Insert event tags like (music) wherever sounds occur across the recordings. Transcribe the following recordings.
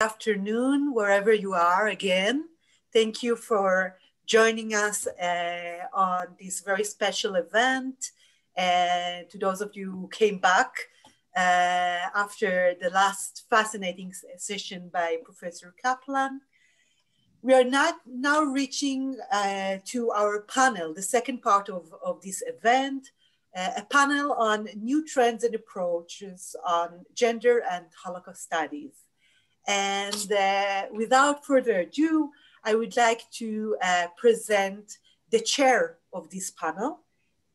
afternoon, wherever you are again. Thank you for joining us uh, on this very special event. And to those of you who came back uh, after the last fascinating session by Professor Kaplan, we are not now reaching uh, to our panel, the second part of, of this event, uh, a panel on new trends and approaches on gender and Holocaust studies. And uh, without further ado, I would like to uh, present the chair of this panel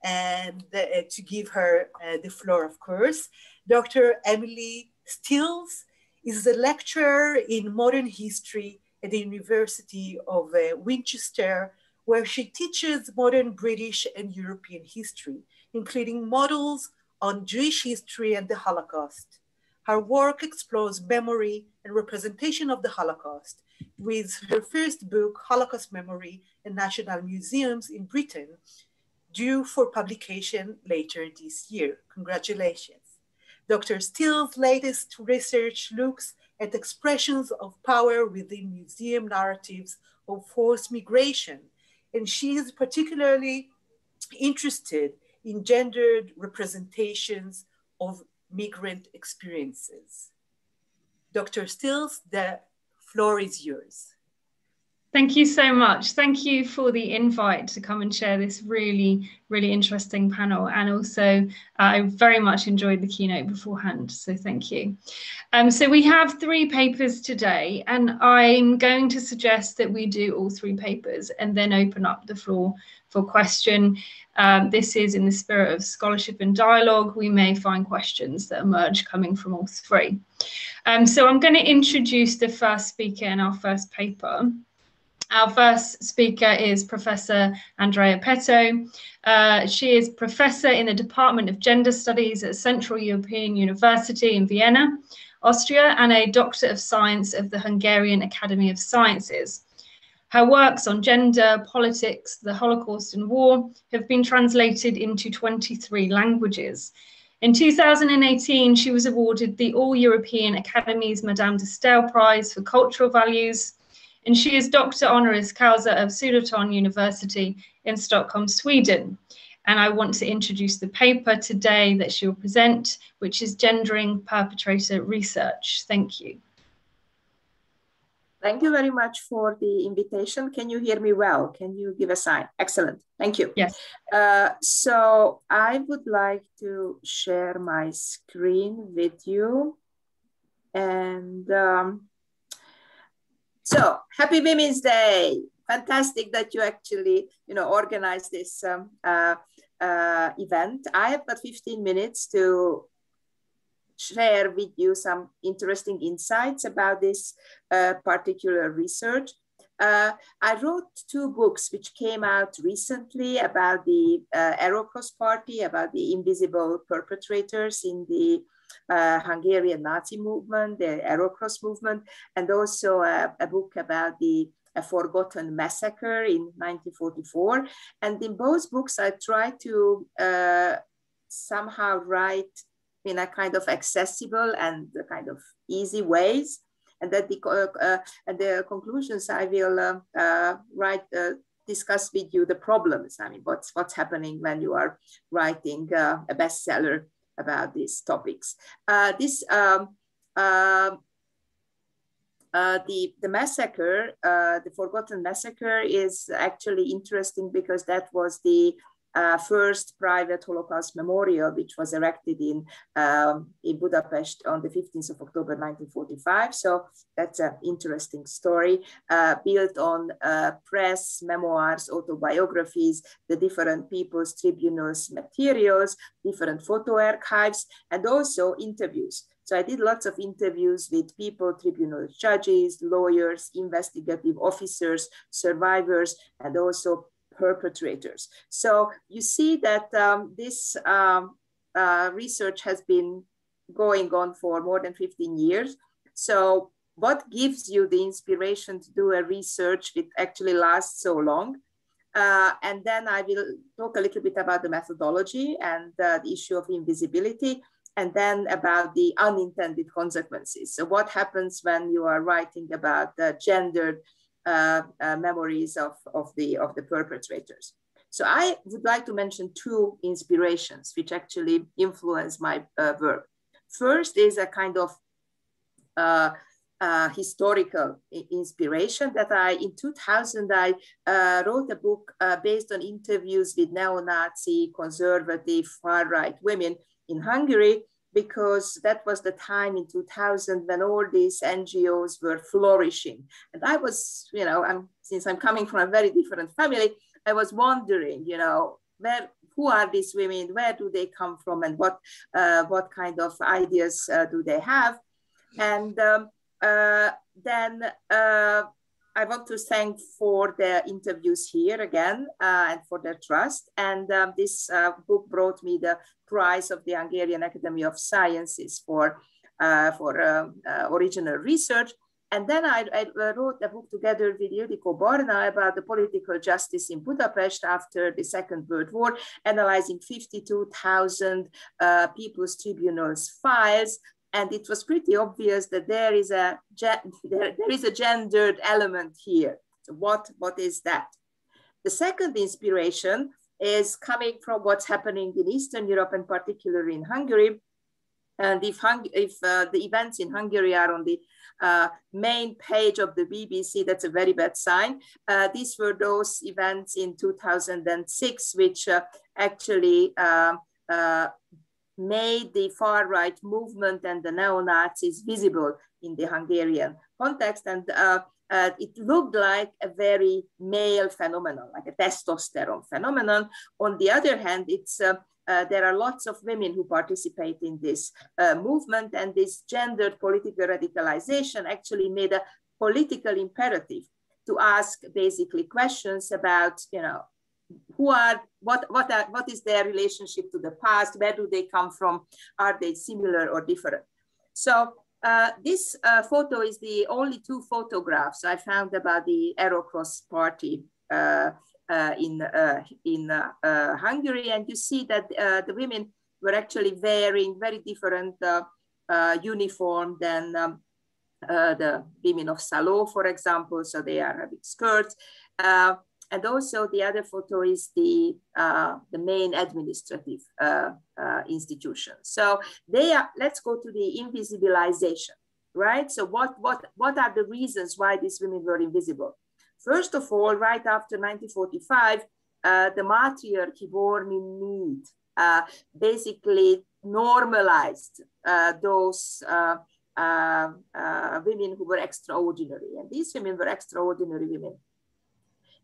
and uh, to give her uh, the floor, of course. Dr. Emily Stiles is a lecturer in modern history at the University of uh, Winchester, where she teaches modern British and European history, including models on Jewish history and the Holocaust. Her work explores memory and representation of the Holocaust, with her first book, Holocaust Memory and National Museums in Britain, due for publication later this year. Congratulations. Dr. Stiles' latest research looks at expressions of power within museum narratives of forced migration. And she is particularly interested in gendered representations of migrant experiences. Dr. Stiles, the floor is yours. Thank you so much. Thank you for the invite to come and share this really, really interesting panel. And also, uh, I very much enjoyed the keynote beforehand. So thank you. Um, so we have three papers today, and I'm going to suggest that we do all three papers and then open up the floor for question. Um, this is in the spirit of scholarship and dialogue. We may find questions that emerge coming from all three. Um, so I'm going to introduce the first speaker in our first paper. Our first speaker is Professor Andrea Pető. Uh, she is professor in the Department of Gender Studies at Central European University in Vienna, Austria, and a Doctor of Science of the Hungarian Academy of Sciences. Her works on gender, politics, the Holocaust, and war have been translated into 23 languages. In 2018, she was awarded the All European Academy's Madame de Stael Prize for Cultural Values and she is Doctor Honoris Causa of Södertörn University in Stockholm, Sweden. And I want to introduce the paper today that she will present, which is Gendering Perpetrator Research. Thank you. Thank you very much for the invitation. Can you hear me well? Can you give a sign? Excellent. Thank you. Yes. Uh, so I would like to share my screen with you. And um, so happy Women's Day. Fantastic that you actually, you know, organize this um, uh, uh, event. I have got 15 minutes to share with you some interesting insights about this uh, particular research. Uh, I wrote two books which came out recently about the uh, Arrow Cross Party, about the invisible perpetrators in the uh, Hungarian Nazi movement, the Arrow Cross movement, and also a, a book about the a forgotten massacre in 1944. And in both books, I try to uh, somehow write in a kind of accessible and kind of easy ways. And that the, uh, uh, the conclusions I will uh, uh, write, uh, discuss with you the problems. I mean, what's, what's happening when you are writing a bestseller about these topics. Uh, this um, uh, uh, the the massacre, uh, the Forgotten Massacre, is actually interesting because that was the uh, first private Holocaust memorial, which was erected in, um, in Budapest on the 15th of October 1945. So that's an interesting story uh, built on uh, press, memoirs, autobiographies, the different people's tribunals materials, different photo archives, and also interviews. So I did lots of interviews with people, tribunal judges, lawyers, investigative officers, survivors, and also perpetrators. So you see that um, this um, uh, research has been going on for more than 15 years. So what gives you the inspiration to do a research that actually lasts so long? Uh, and then I will talk a little bit about the methodology and uh, the issue of invisibility. and then about the unintended consequences. So what happens when you are writing about gendered uh, uh, memories of, of, the, of the perpetrators. So I would like to mention two inspirations which actually influence my uh, work. First is a kind of uh, uh, historical inspiration that I, in 2000, I uh, wrote a book uh, based on interviews with neo-Nazi, conservative, far-right women in Hungary, because that was the time in 2000 when all these NGOs were flourishing. And I was, you know, I'm, since I'm coming from a very different family, I was wondering, you know, where, who are these women? Where do they come from? And what, uh, what kind of ideas uh, do they have? And um, uh, then uh, I want to thank for the interviews here again uh, and for their trust. And um, this uh, book brought me the prize of the Hungarian Academy of Sciences for, uh, for um, uh, original research. And then I, I, wrote a book together with Ildikó Barna about the political justice in Budapest after the Second World War, analyzing 52,000 uh, People's Tribunals files and it was pretty obvious that there is a there, there is a gendered element here. So what what is that? The second inspiration is coming from what's happening in Eastern Europe and particularly in Hungary. And if, Hung if uh, the events in Hungary are on the uh, main page of the BBC, that's a very bad sign. Uh, these were those events in 2006, which uh, actually uh, uh, made the far right movement and the neo-Nazis visible in the Hungarian context. And uh, uh, it looked like a very male phenomenon, like a testosterone phenomenon. On the other hand, it's uh, uh there are lots of women who participate in this uh, movement and this gendered political radicalization actually made a political imperative to ask basically questions about, you know, who are what what are what is their relationship to the past where do they come from are they similar or different so uh, this uh, photo is the only two photographs I found about the Arrow Cross party uh, uh in uh, in uh, Hungary, and you see that the women were actually wearing very different uniform than um, the women of Salo, for example. So they are having skirts. And also the other photo is the, uh, the main administrative uh, uh, institution. So they are, let's go to the invisibilization, right? So what, what, what are the reasons why these women were invisible? First of all, right after 1945, uh, the matriarchy born in need uh, basically normalized uh, those women who were extraordinary. And these women were extraordinary women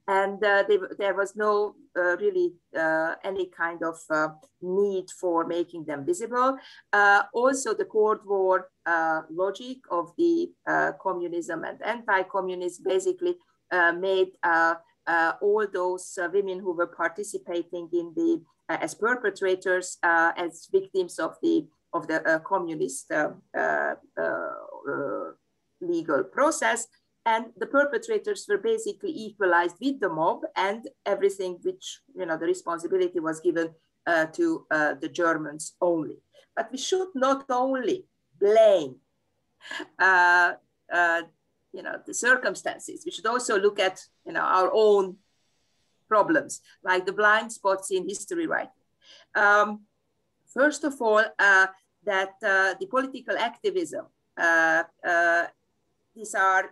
and uh, they, there was no uh, really uh, any kind of uh, need for making them visible. Uh, also, the Cold War uh, logic of the communism and anti-communism basically made all those women who were participating in the as perpetrators as victims of the of the communist legal process and the perpetrators were basically equalized with the mob and everything which you know the responsibility was given uh, to uh, the germans only. But we should not only blame uh, uh, you know the circumstances. We should also look at you know our own problems like the blind spots in history writing. Um, first of all uh, that uh, the political activism these are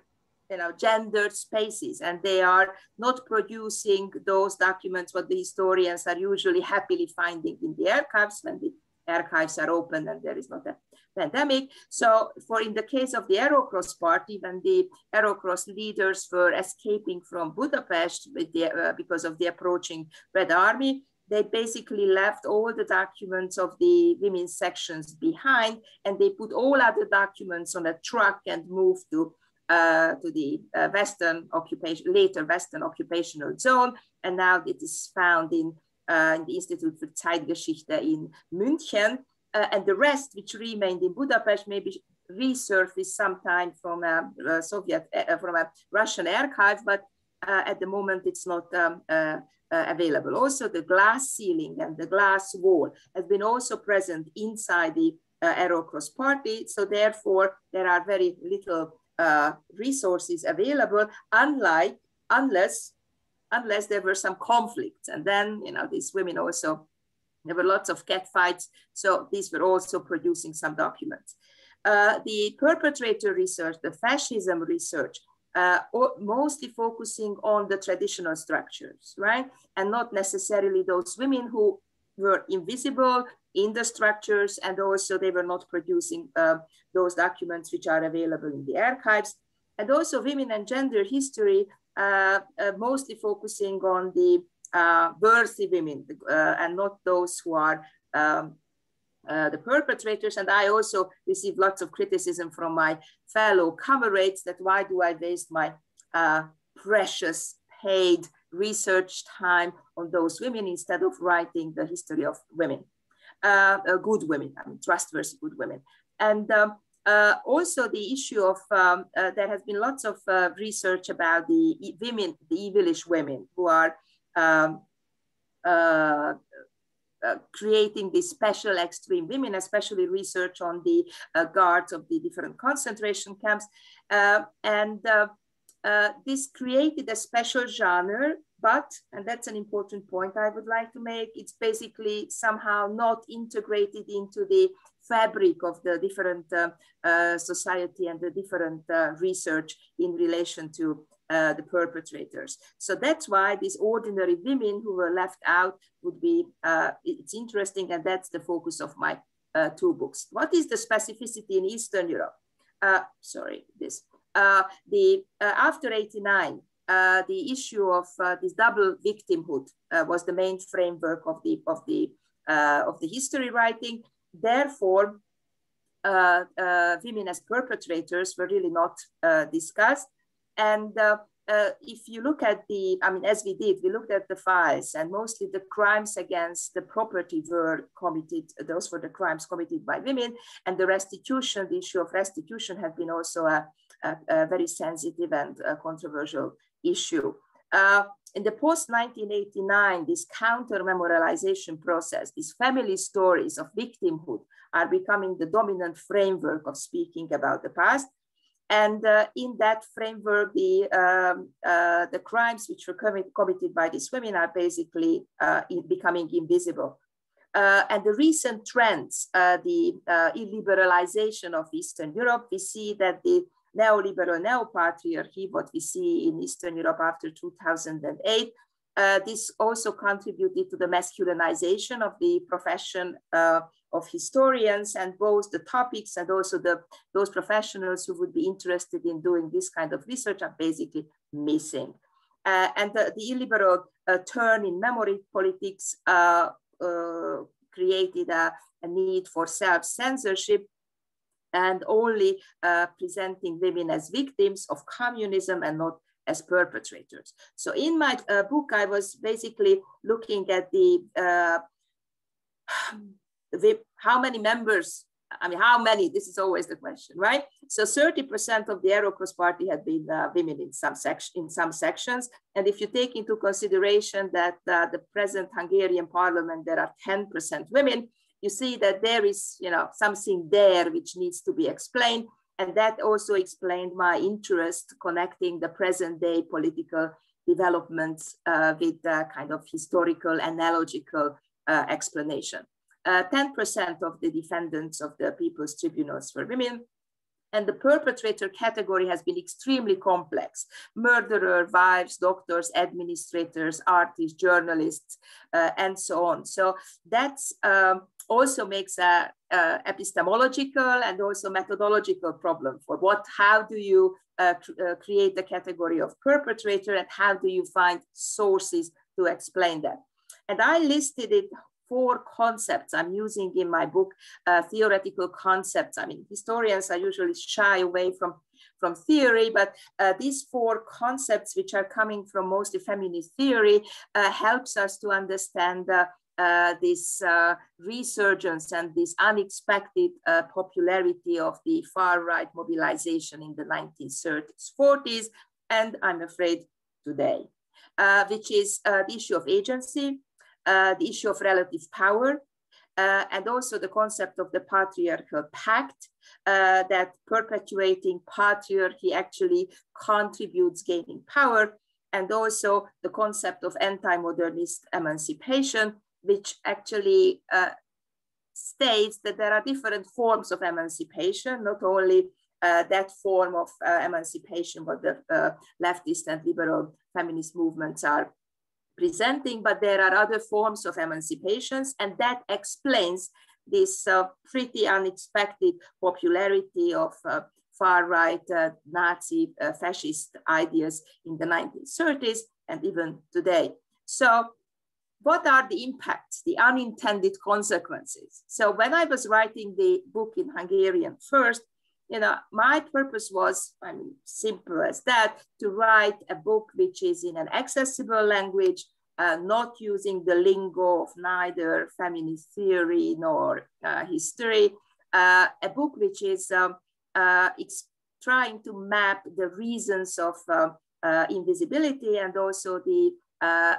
you know, gendered spaces, and they are not producing those documents what the historians are usually happily finding in the archives when the archives are open and there is not a pandemic. So for in the case of the Arrow Cross party, when the Arrow Cross leaders were escaping from Budapest the, uh, because of the approaching Red Army, they basically left all the documents of the women's sections behind and they put all other documents on a truck and moved to uh, to the uh, Western occupation, later Western occupational zone, and now it is found in, uh, in the Institute for Zeitgeschichte in München, uh, and the rest which remained in Budapest maybe resurfaced sometime from a, a Soviet, uh, from a Russian archive, but uh, at the moment it's not um, available. Also, the glass ceiling and the glass wall has been also present inside the uh, Arrow Cross Party. So therefore, there are very little uh, resources available, unlike unless unless there were some conflicts. And then, you know, these women also, there were lots of cat fights. So these were also producing some documents. Uh, the perpetrator research, the fascism research, uh, mostly focusing on the traditional structures, right? And not necessarily those women who were invisible in the structures and also they were not producing uh, those documents which are available in the archives. And also women and gender history, uh, uh, mostly focusing on the uh, worthy women uh, and not those who are um, uh, the perpetrators. And I also received lots of criticism from my fellow comrades that why do I waste my precious paid research time on those women instead of writing the history of women, uh, uh, good women, I mean, trustworthy good women. And um, uh, also the issue of, um, uh, there has been lots of uh, research about the women, the evilish women who are um, uh, creating these special extreme women, especially research on the guards of the different concentration camps. and uh, this created a special genre, but, and that's an important point I would like to make, it's basically somehow not integrated into the fabric of the different uh, uh, society and the different uh, research in relation to uh, the perpetrators. So that's why these ordinary women who were left out would be, it's interesting and that's the focus of my two books. What is the specificity in Eastern Europe? sorry, this. Uh, the uh, after 89, uh, the issue of this double victimhood was the main framework of the of the of the history writing. Therefore, women as perpetrators were really not discussed. And uh, if you look at the, I mean, as we did, we looked at the files and mostly the crimes against the property were committed, those were the crimes committed by women and the restitution, the issue of restitution had been also a, a, very sensitive and uh, controversial issue. Uh, in the post-1989, this counter-memorialization process, these family stories of victimhood are becoming the dominant framework of speaking about the past. And uh, in that framework, the, um, uh, the crimes which were commit, committed by these women are basically uh, in becoming invisible. Uh, and the recent trends, the illiberalization of Eastern Europe, we see that the neoliberal neo-patriarchy, what we see in Eastern Europe after 2008. Uh, this also contributed to the masculinization of the profession uh, of historians and both the topics and also the those professionals who would be interested in doing this kind of research are basically missing. Uh, and the, the illiberal uh, turn in memory politics uh, uh, created a, a need for self-censorship and only uh, presenting women as victims of communism and not as perpetrators. So in my uh, book, I was basically looking at the, uh, the, how many members, I mean, how many, this is always the question, right? So 30% of the Arrow Cross party had been uh, women in some, section, in some sections. And if you take into consideration that uh, the present Hungarian parliament, there are 10% women, you see that there is you know something there which needs to be explained and that also explained my interest connecting the present day political developments uh, with the kind of historical analogical uh, explanation. 10% uh, of the defendants of the People's Tribunals were women, and the perpetrator category has been extremely complex. Murderer, wives, doctors, administrators, artists, journalists, uh, and so on. So that's um, also makes a, a, epistemological and also methodological problem for what, how do you uh, uh, create the category of perpetrator and how do you find sources to explain that? And I listed it four concepts I'm using in my book, uh, theoretical concepts. I mean, historians are usually shy away from, from theory, but uh, these four concepts, which are coming from mostly feminist theory, uh, helps us to understand uh, this uh, resurgence and this unexpected uh, popularity of the far right mobilization in the 1930s, 40s, and I'm afraid today, uh, which is uh, the issue of agency, the issue of relative power, and also the concept of the patriarchal pact that perpetuating patriarchy actually contributes gaining power, and also the concept of anti-modernist emancipation, which actually uh, states that there are different forms of emancipation, not only uh, that form of uh, emancipation what the uh, leftist and liberal feminist movements are presenting, but there are other forms of emancipations, and that explains this uh, pretty unexpected popularity of uh, far-right uh, Nazi fascist ideas in the 1930s and even today. So what are the impacts, the unintended consequences? So when I was writing the book in Hungarian first, you know, my purpose was, I mean, simple as that, to write a book which is in an accessible language, uh, not using the lingo of neither feminist theory nor uh, history, uh, a book which is um, uh, it's trying to map the reasons of uh, uh, invisibility and also the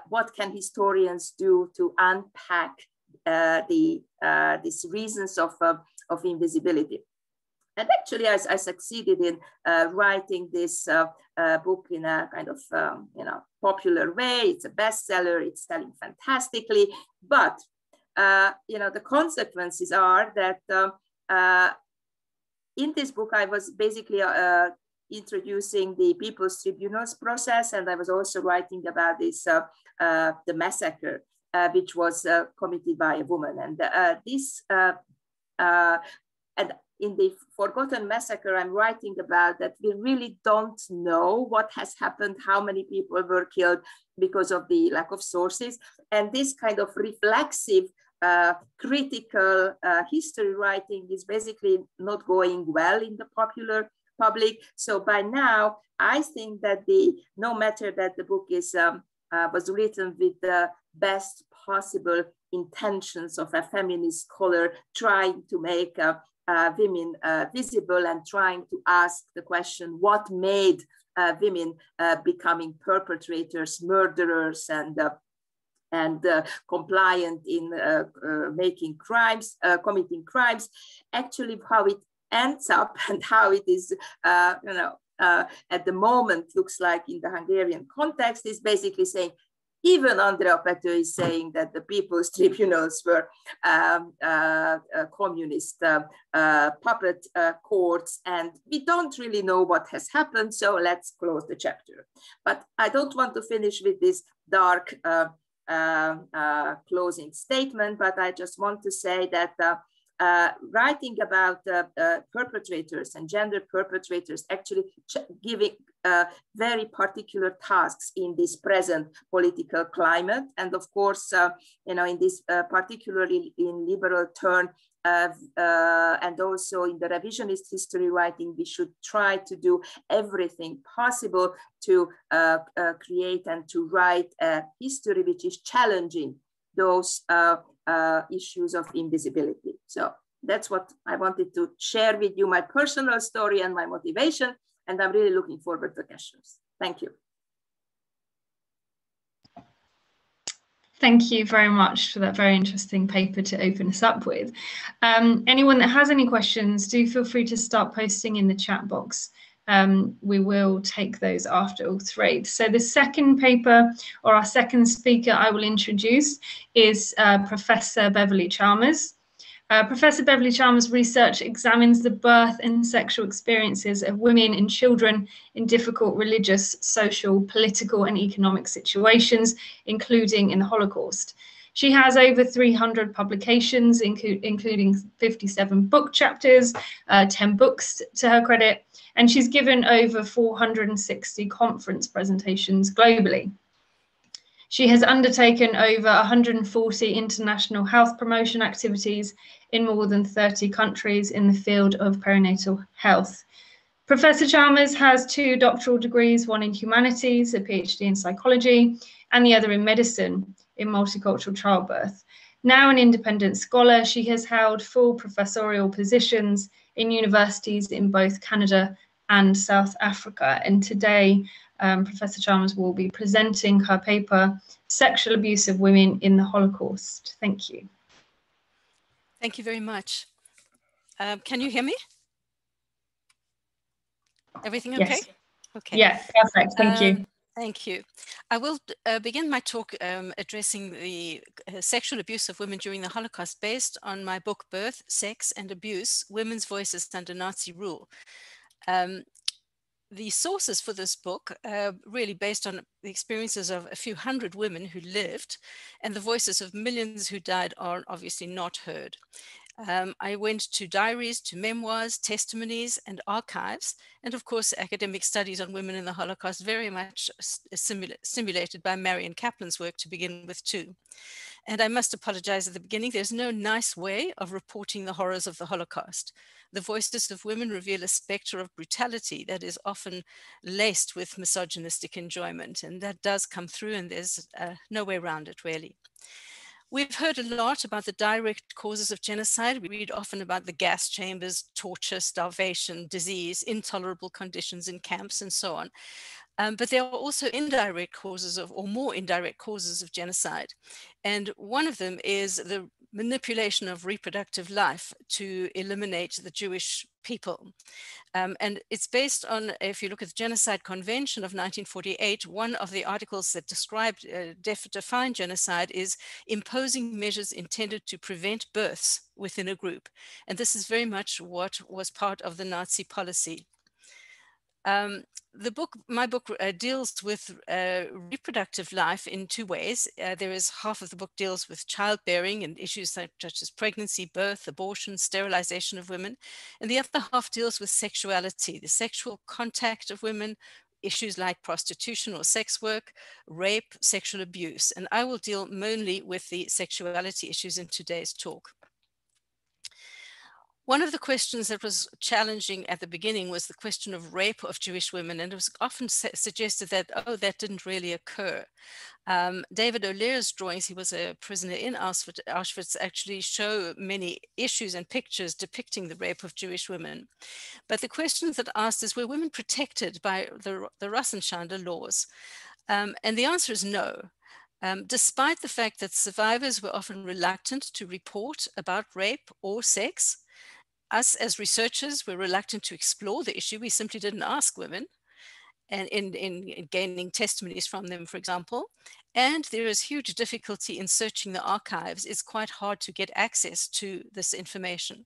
what can historians do to unpack the these reasons of, of invisibility. And actually, I, I succeeded in uh, writing this uh, uh, book in a kind of um, you know popular way. It's a bestseller. It's selling fantastically, but uh, you know the consequences are that um, uh, in this book I was basically uh, introducing the People's Tribunals process, and I was also writing about this uh, uh, the massacre. Uh, which was committed by a woman, and this and in the Forgotten Massacre I'm writing about that we really don't know what has happened, how many people were killed because of the lack of sources. And this kind of reflexive, uh, critical uh, history writing is basically not going well in the popular public. So by now, I think that the no matter that the book is um, uh, was written with the best possible intentions of a feminist scholar trying to make a uh, women uh, visible and trying to ask the question, what made uh, women uh, becoming perpetrators, murderers, and uh, and uh, compliant in making crimes, committing crimes, actually how it ends up (laughs) and how it is, uh, you know, uh, at the moment looks like in the Hungarian context is basically saying even Andrea Pető is saying that the people's (laughs) tribunals were um, uh, uh, communist uh, uh puppet uh, courts, and we don't really know what has happened, so let's close the chapter. But I don't want to finish with this dark uh, closing statement, but I just want to say that uh, writing about uh, uh, perpetrators and gender perpetrators actually giving uh, very particular tasks in this present political climate. And of course, uh, you know, in this uh, particularly in liberal turn and also in the revisionist history writing, we should try to do everything possible to create and to write a history which is challenging those uh, issues of invisibility. So that's what I wanted to share with you, my personal story and my motivation. And I'm really looking forward to questions. Thank you. Thank you very much for that very interesting paper to open us up with. Um, anyone that has any questions, do feel free to start posting in the chat box um, we will take those after all three. So the second paper or our second speaker I will introduce is uh, Professor Beverley Chalmers. Uh, Professor Beverley Chalmers' research examines the birth and sexual experiences of women and children in difficult religious, social, political, and economic situations, including in the Holocaust. She has over 300 publications, inclu including 57 book chapters, uh, 10 books to her credit, and she's given over 460 conference presentations globally. She has undertaken over 140 international health promotion activities in more than 30 countries in the field of perinatal health. Professor Chalmers has two doctoral degrees, one in humanities, a PhD in psychology, and the other in medicine in multicultural childbirth. Now an independent scholar, she has held full professorial positions in universities in both Canada and South Africa. And today, um, Professor Chalmers will be presenting her paper, Sexual Abuse of Women in the Holocaust. Thank you. Thank you very much. Um, can you hear me? Everything okay? Yes. Okay. Yeah, perfect. Thank you. Thank you. I will uh, begin my talk um, addressing the uh, sexual abuse of women during the Holocaust based on my book Birth, Sex and Abuse, Women's Voices Under Nazi Rule. Um, the sources for this book are really based on the experiences of a few hundred women who lived and the voices of millions who died are obviously not heard. Um, I went to diaries, to memoirs, testimonies, and archives, and of course, academic studies on women in the Holocaust, very much simula simulated by Marion Kaplan's work to begin with, too. And I must apologize at the beginning, there's no nice way of reporting the horrors of the Holocaust. The voices of women reveal a specter of brutality that is often laced with misogynistic enjoyment, and that does come through, and there's uh, no way around it, really. We've heard a lot about the direct causes of genocide. We read often about the gas chambers, torture, starvation, disease, intolerable conditions in camps, and so on. Um, but there are also indirect causes of, or more indirect causes of genocide. And one of them is the manipulation of reproductive life to eliminate the Jewish people. Um, and it's based on, if you look at the Genocide Convention of 1948, one of the articles that described, uh, def defined genocide is imposing measures intended to prevent births within a group. And this is very much what was part of the Nazi policy. Um, the book, my book uh, deals with uh, reproductive life in two ways. Uh, there is half of the book deals with childbearing and issues such, as pregnancy, birth, abortion, sterilization of women. And the other half deals with sexuality, the sexual contact of women, issues like prostitution or sex work, rape, sexual abuse. And I will deal mainly with the sexuality issues in today's talk. One of the questions that was challenging at the beginning was the question of rape of Jewish women, and it was often suggested that, oh, that didn't really occur. Um, David Olère's drawings, he was a prisoner in Auschwitz, Auschwitz, actually show many issues and pictures depicting the rape of Jewish women. But the questions that asked is, were women protected by the, the Rassenschande laws? Um, and the answer is no. Um, despite the fact that survivors were often reluctant to report about rape or sex, us as researchers were reluctant to explore the issue. We simply didn't ask women and in, in, in, gaining testimonies from them, for example. And there is huge difficulty in searching the archives. It's quite hard to get access to this information.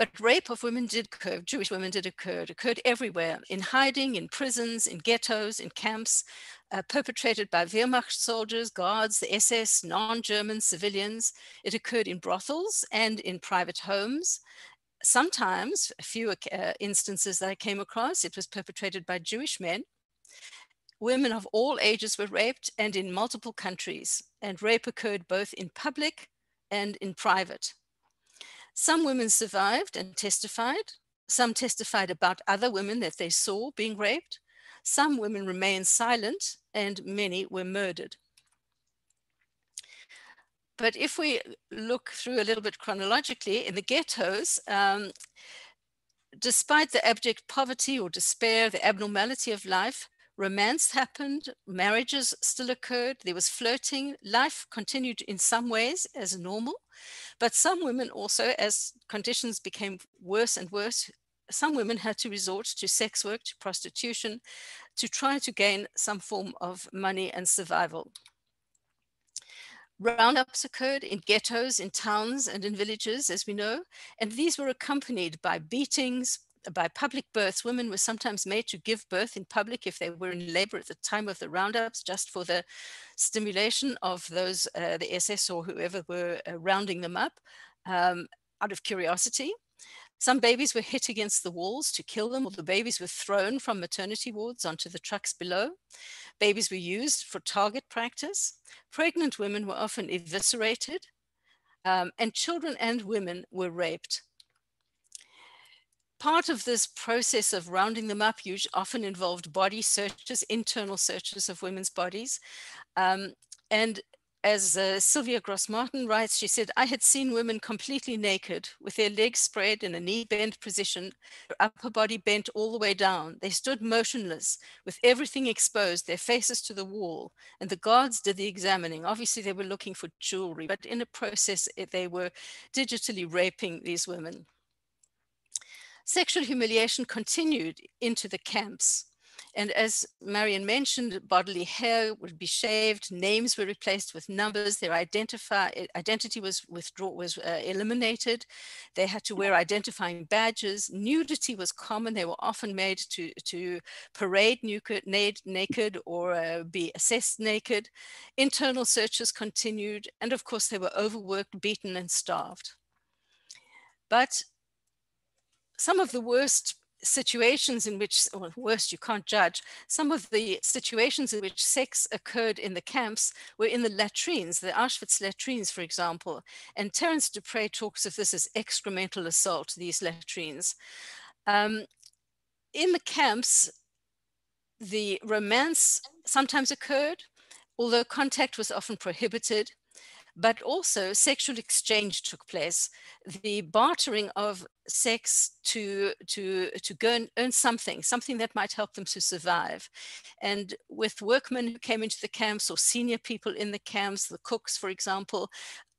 But rape of women did occur, Jewish women did occur. It occurred everywhere, in hiding, in prisons, in ghettos, in camps, uh, perpetrated by Wehrmacht soldiers, guards, the SS, non-German civilians. It occurred in brothels and in private homes. Sometimes, a few uh, instances that I came across, it was perpetrated by Jewish men. Women of all ages were raped and in multiple countries, and rape occurred both in public and in private. Some women survived and testified. Some testified about other women that they saw being raped. Some women remained silent and many were murdered. But if we look through a little bit chronologically, in the ghettos, um, despite the abject poverty or despair, the abnormality of life, romance happened, marriages still occurred, there was flirting, life continued in some ways as normal, but some women also, as conditions became worse and worse, some women had to resort to sex work, to prostitution, to try to gain some form of money and survival. Roundups occurred in ghettos, in towns, and in villages, as we know, and these were accompanied by beatings, by public births, women were sometimes made to give birth in public if they were in labor at the time of the roundups, just for the stimulation of those, uh, the SS or whoever were uh, rounding them up um, out of curiosity. Some babies were hit against the walls to kill them, or the babies were thrown from maternity wards onto the trucks below. Babies were used for target practice. Pregnant women were often eviscerated, um, and children and women were raped part of this process of rounding them up often involved body searches, internal searches of women's bodies. Um, and as uh, Sylvia Gross-Martin writes, she said, I had seen women completely naked with their legs spread in a knee bent position, their upper body bent all the way down. They stood motionless with everything exposed, their faces to the wall. And the guards did the examining. Obviously, they were looking for jewelry, but in a process, eh, they were digitally raping these women. Sexual humiliation continued into the camps. And as Marion mentioned, bodily hair would be shaved, names were replaced with numbers, their identify, identity was was uh, eliminated. They had to wear identifying badges. Nudity was common. They were often made to, to parade naked, naked or uh, be assessed naked. Internal searches continued. And of course, they were overworked, beaten, and starved. But some of the worst situations in which, or worst, you can't judge, some of the situations in which sex occurred in the camps were in the latrines, the Auschwitz latrines, for example. And Terrence Des Pres talks of this as excremental assault, these latrines. Um, in the camps, the romance sometimes occurred, although contact was often prohibited but also sexual exchange took place. The bartering of sex to, to, to go and earn something, something that might help them to survive. And with workmen who came into the camps or senior people in the camps, the cooks, for example,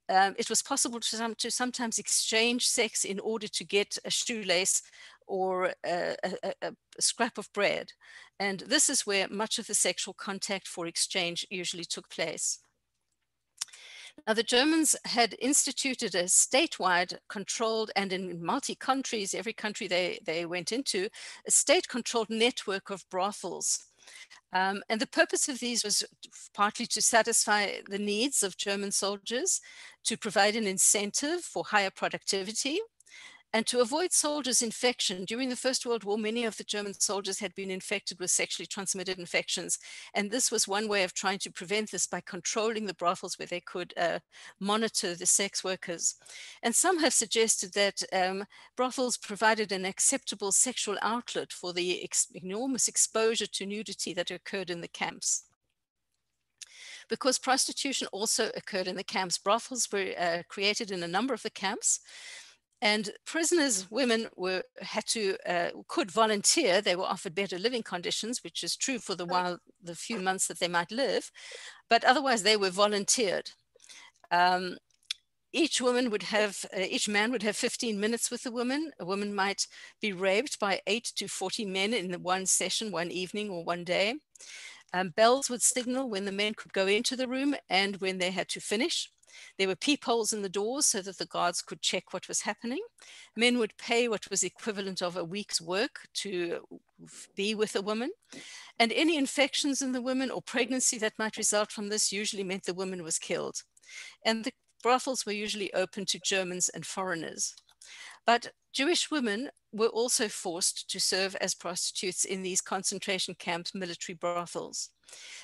um, it was possible to, some, to sometimes exchange sex in order to get a shoelace or a, a, a, scrap of bread. And this is where much of the sexual contact for exchange usually took place. Now, the Germans had instituted a statewide controlled and in multi countries, every country they, they went into, a state controlled network of brothels. Um, and the purpose of these was partly to satisfy the needs of German soldiers, to provide an incentive for higher productivity, and to avoid soldiers' infection, during the First World War, many of the German soldiers had been infected with sexually transmitted infections. And this was one way of trying to prevent this by controlling the brothels where they could uh, monitor the sex workers. And some have suggested that um, brothels provided an acceptable sexual outlet for the ex enormous exposure to nudity that occurred in the camps because prostitution also occurred in the camps. Brothels were uh, created in a number of the camps. And prisoners, women were had to uh, could volunteer. They were offered better living conditions, which is true for the while the few months that they might live, but otherwise they were volunteered. Um, each woman would have, uh, each man would have 15 minutes with the woman. A woman might be raped by eight to 40 men in one session, one evening or one day. Um, bells would signal when the men could go into the room and when they had to finish. There were peepholes in the doors so that the guards could check what was happening. Men would pay what was equivalent of a week's work to be with a woman. And any infections in the woman or pregnancy that might result from this usually meant the woman was killed. And the brothels were usually open to Germans and foreigners. But Jewish women were also forced to serve as prostitutes in these concentration camps, military brothels.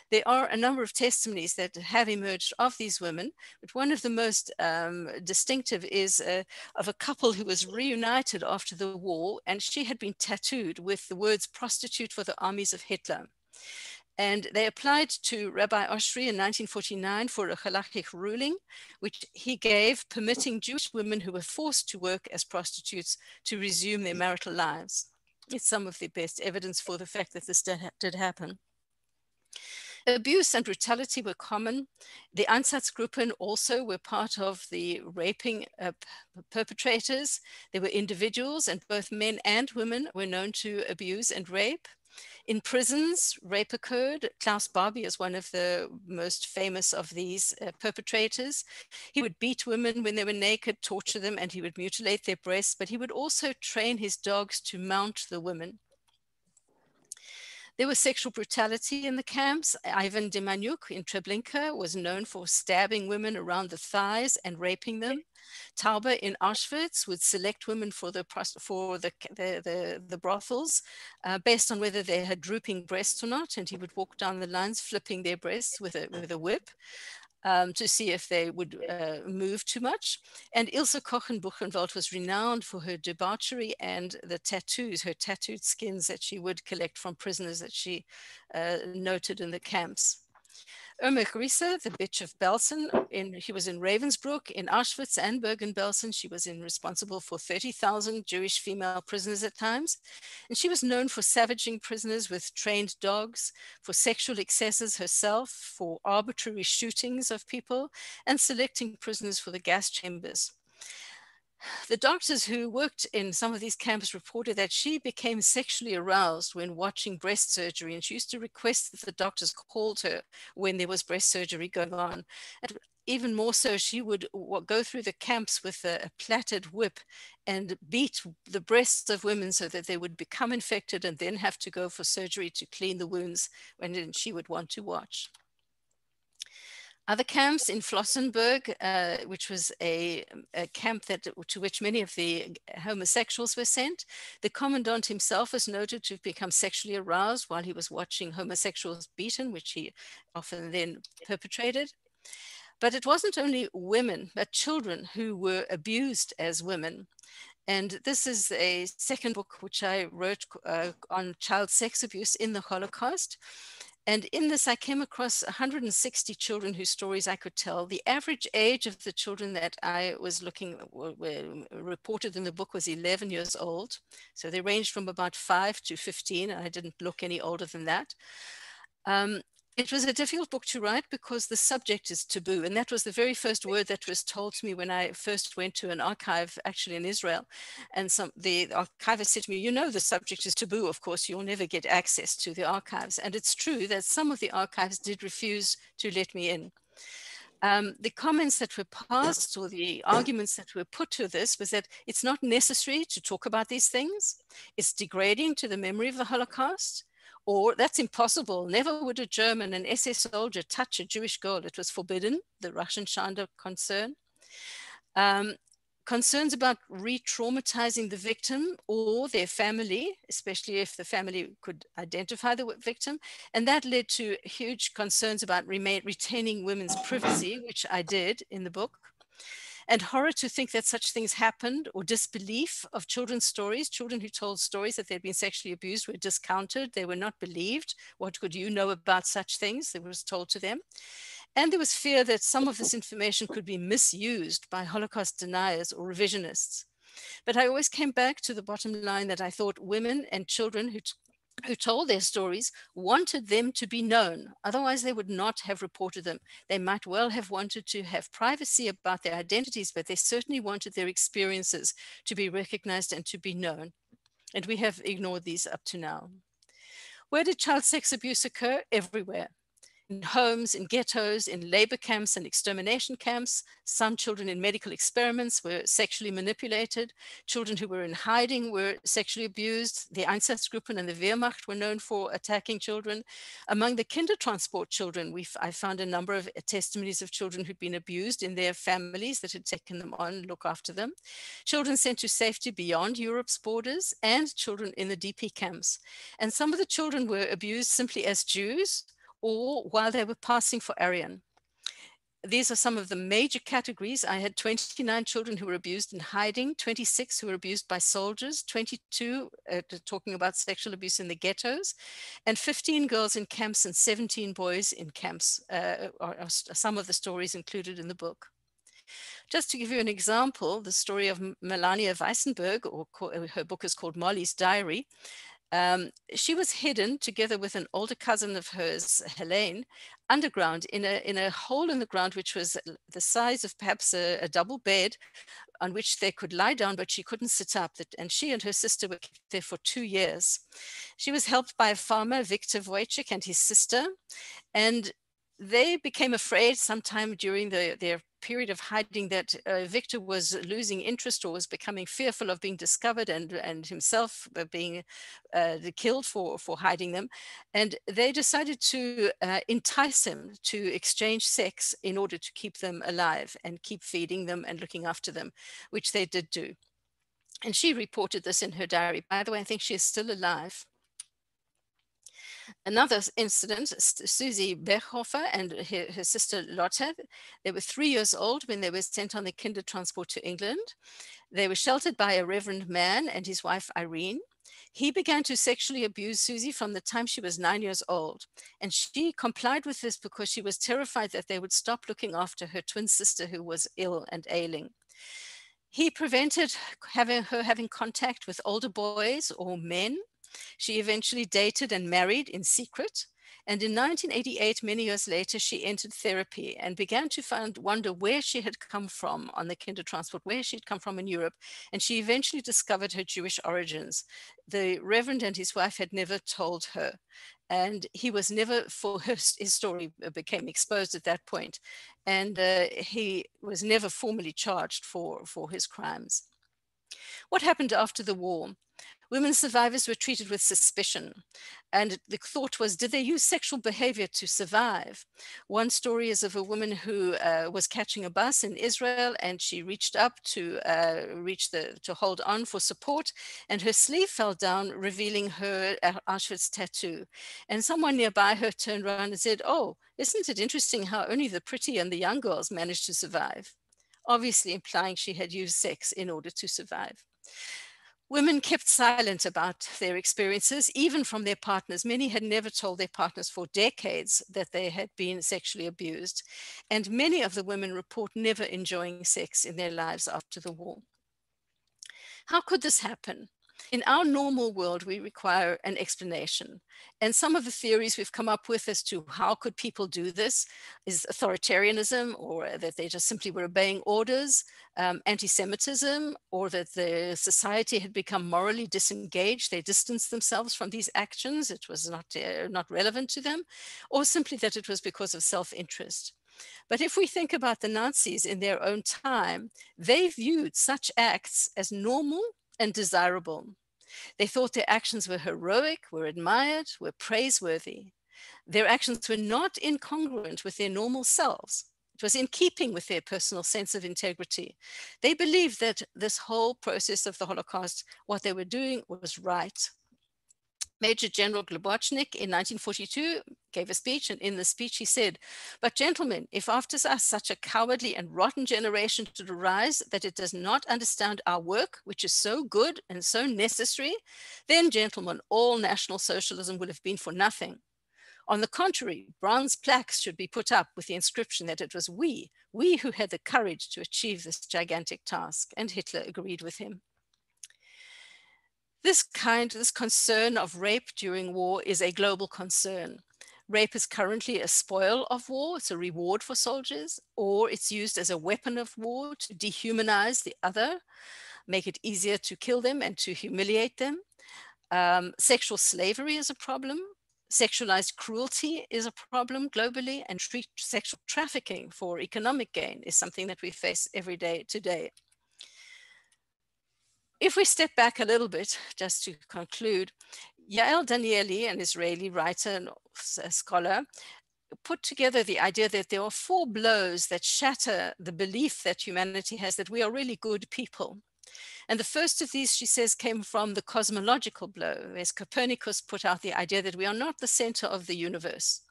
There are a number of testimonies that have emerged of these women, but one of the most um, distinctive is uh, of a couple who was reunited after the war, and she had been tattooed with the words prostitute for the armies of Hitler. And they applied to Rabbi Oshry in 1949 for a halachic ruling, which he gave permitting Jewish women who were forced to work as prostitutes to resume their marital lives. It's some of the best evidence for the fact that this did, did happen. Abuse and brutality were common. The Einsatzgruppen also were part of the raping uh, perpetrators. There were individuals, and both men and women were known to abuse and rape. In prisons, rape occurred. Klaus Barbie is one of the most famous of these uh, perpetrators. He would beat women when they were naked, torture them, and he would mutilate their breasts, but he would also train his dogs to mount the women. There was sexual brutality in the camps. Ivan Demjanjuk in Treblinka was known for stabbing women around the thighs and raping them. Taube in Auschwitz would select women for the for the the, the, the brothels uh, based on whether they had drooping breasts or not, and he would walk down the lines flipping their breasts with a with a whip um, to see if they would uh, move too much. And Ilse Koch in Buchenwald was renowned for her debauchery and the tattoos, her tattooed skins that she would collect from prisoners that she uh, noted in the camps. Irma Grese, the bitch of Belsen, in, he was in Ravensbrück, in Auschwitz and Bergen-Belsen. She was in, responsible for 30,000 Jewish female prisoners at times. And she was known for savaging prisoners with trained dogs, for sexual excesses herself, for arbitrary shootings of people, and selecting prisoners for the gas chambers the doctors who worked in some of these camps reported that she became sexually aroused when watching breast surgery and she used to request that the doctors called her when there was breast surgery going on. And even more so she would go through the camps with a, plaited whip and beat the breasts of women so that they would become infected and then have to go for surgery to clean the wounds when she would want to watch other camps in Flossenburg, uh, which was a, a, camp that, to which many of the homosexuals were sent. The commandant himself was noted to have become sexually aroused while he was watching homosexuals beaten, which he often then perpetrated. But it wasn't only women, but children who were abused as women. And this is a second book which I wrote uh, on child sex abuse in the Holocaust. And in this, I came across 160 children whose stories I could tell. The average age of the children that I was looking, were, were reported in the book was 11 years old. So they ranged from about five to 15. And I didn't look any older than that. Um, it was a difficult book to write because the subject is taboo. And that was the very first word that was told to me when I first went to an archive actually in Israel. And some the archivist said to me, you know, the subject is taboo, of course, you'll never get access to the archives. And it's true that some of the archives did refuse to let me in. Um, the comments that were passed or the arguments that were put to this was that it's not necessary to talk about these things. It's degrading to the memory of the Holocaust or that's impossible. Never would a German, an SS soldier, touch a Jewish girl. It was forbidden, the Rassenschande concern. Um, concerns about re-traumatizing the victim or their family, especially if the family could identify the victim. And that led to huge concerns about retaining women's privacy, which I did in the book and horror to think that such things happened or disbelief of children's stories. Children who told stories that they'd been sexually abused were discounted. They were not believed. What could you know about such things? It was told to them. And there was fear that some of this information could be misused by Holocaust deniers or revisionists. But I always came back to the bottom line that I thought women and children who who told their stories wanted them to be known. Otherwise, they would not have reported them. They might well have wanted to have privacy about their identities, but they certainly wanted their experiences to be recognized and to be known. And we have ignored these up to now. Where did child sex abuse occur? Everywhere in homes, in ghettos, in labor camps and extermination camps. Some children in medical experiments were sexually manipulated. Children who were in hiding were sexually abused. The Einsatzgruppen and the Wehrmacht were known for attacking children. Among the Kindertransport children, we I found a number of uh, testimonies of children who'd been abused in their families that had taken them on, look after them. Children sent to safety beyond Europe's borders and children in the DP camps. And some of the children were abused simply as Jews or while they were passing for Aryan. These are some of the major categories. I had 29 children who were abused in hiding, 26 who were abused by soldiers, 22 uh, talking about sexual abuse in the ghettos, and 15 girls in camps and 17 boys in camps uh, are, are some of the stories included in the book. Just to give you an example, the story of Melania Weissenberg, or her book is called Molly's Diary. Um, she was hidden together with an older cousin of hers, Helene, underground in a, in a hole in the ground, which was the size of perhaps a, a double bed on which they could lie down, but she couldn't sit up. And she and her sister were there for two years. She was helped by a farmer, Victor Wojcik, and his sister. And they became afraid sometime during the, their period of hiding that uh, Victor was losing interest or was becoming fearful of being discovered and, and himself uh, being uh, killed for, for hiding them. And they decided to uh, entice him to exchange sex in order to keep them alive and keep feeding them and looking after them, which they did do. And she reported this in her diary. By the way, I think she is still alive. Another incident, Susie Berghofer and her, her, sister Lotte, they were three years old when they were sent on the Kindertransport to England. They were sheltered by a reverend man and his wife Irene. He began to sexually abuse Susie from the time she was nine years old, and she complied with this because she was terrified that they would stop looking after her twin sister who was ill and ailing. He prevented having her having contact with older boys or men. She eventually dated and married in secret. And in 1988, many years later, she entered therapy and began to find, wonder where she had come from on the Kindertransport, where she'd come from in Europe. And she eventually discovered her Jewish origins. The Reverend and his wife had never told her. And he was never, for her, his story became exposed at that point, And uh, he was never formally charged for, for his crimes. What happened after the war? Women survivors were treated with suspicion. And the thought was, did they use sexual behavior to survive? One story is of a woman who uh, was catching a bus in Israel and she reached up to uh, reach the, to hold on for support and her sleeve fell down, revealing her uh, Auschwitz tattoo. And someone nearby her turned around and said, oh, isn't it interesting how only the pretty and the young girls managed to survive? Obviously implying she had used sex in order to survive. Women kept silent about their experiences, even from their partners. Many had never told their partners for decades that they had been sexually abused. And many of the women report never enjoying sex in their lives after the war. How could this happen? In our normal world, we require an explanation. And some of the theories we've come up with as to how could people do this is authoritarianism or that they just simply were obeying orders, um, anti-Semitism, or that the society had become morally disengaged. They distanced themselves from these actions. It was not, uh, not relevant to them, or simply that it was because of self-interest. But if we think about the Nazis in their own time, they viewed such acts as normal and desirable. They thought their actions were heroic, were admired, were praiseworthy. Their actions were not incongruent with their normal selves. It was in keeping with their personal sense of integrity. They believed that this whole process of the Holocaust, what they were doing was right. Major General Globocnik in 1942 gave a speech, and in the speech he said, But gentlemen, if after us such a cowardly and rotten generation should arise that it does not understand our work, which is so good and so necessary, then, gentlemen, all National Socialism will have been for nothing. On the contrary, bronze plaques should be put up with the inscription that it was we, we who had the courage to achieve this gigantic task, and Hitler agreed with him. This kind, this concern of rape during war is a global concern. Rape is currently a spoil of war, it's a reward for soldiers, or it's used as a weapon of war to dehumanize the other, make it easier to kill them and to humiliate them. Um, sexual slavery is a problem. Sexualized cruelty is a problem globally, and sexual trafficking for economic gain is something that we face every day today if we step back a little bit, just to conclude, Yael Danieli, an Israeli writer and scholar, put together the idea that there are four blows that shatter the belief that humanity has that we are really good people. And the first of these, she says, came from the cosmological blow, as Copernicus put out the idea that we are not the center of the universe.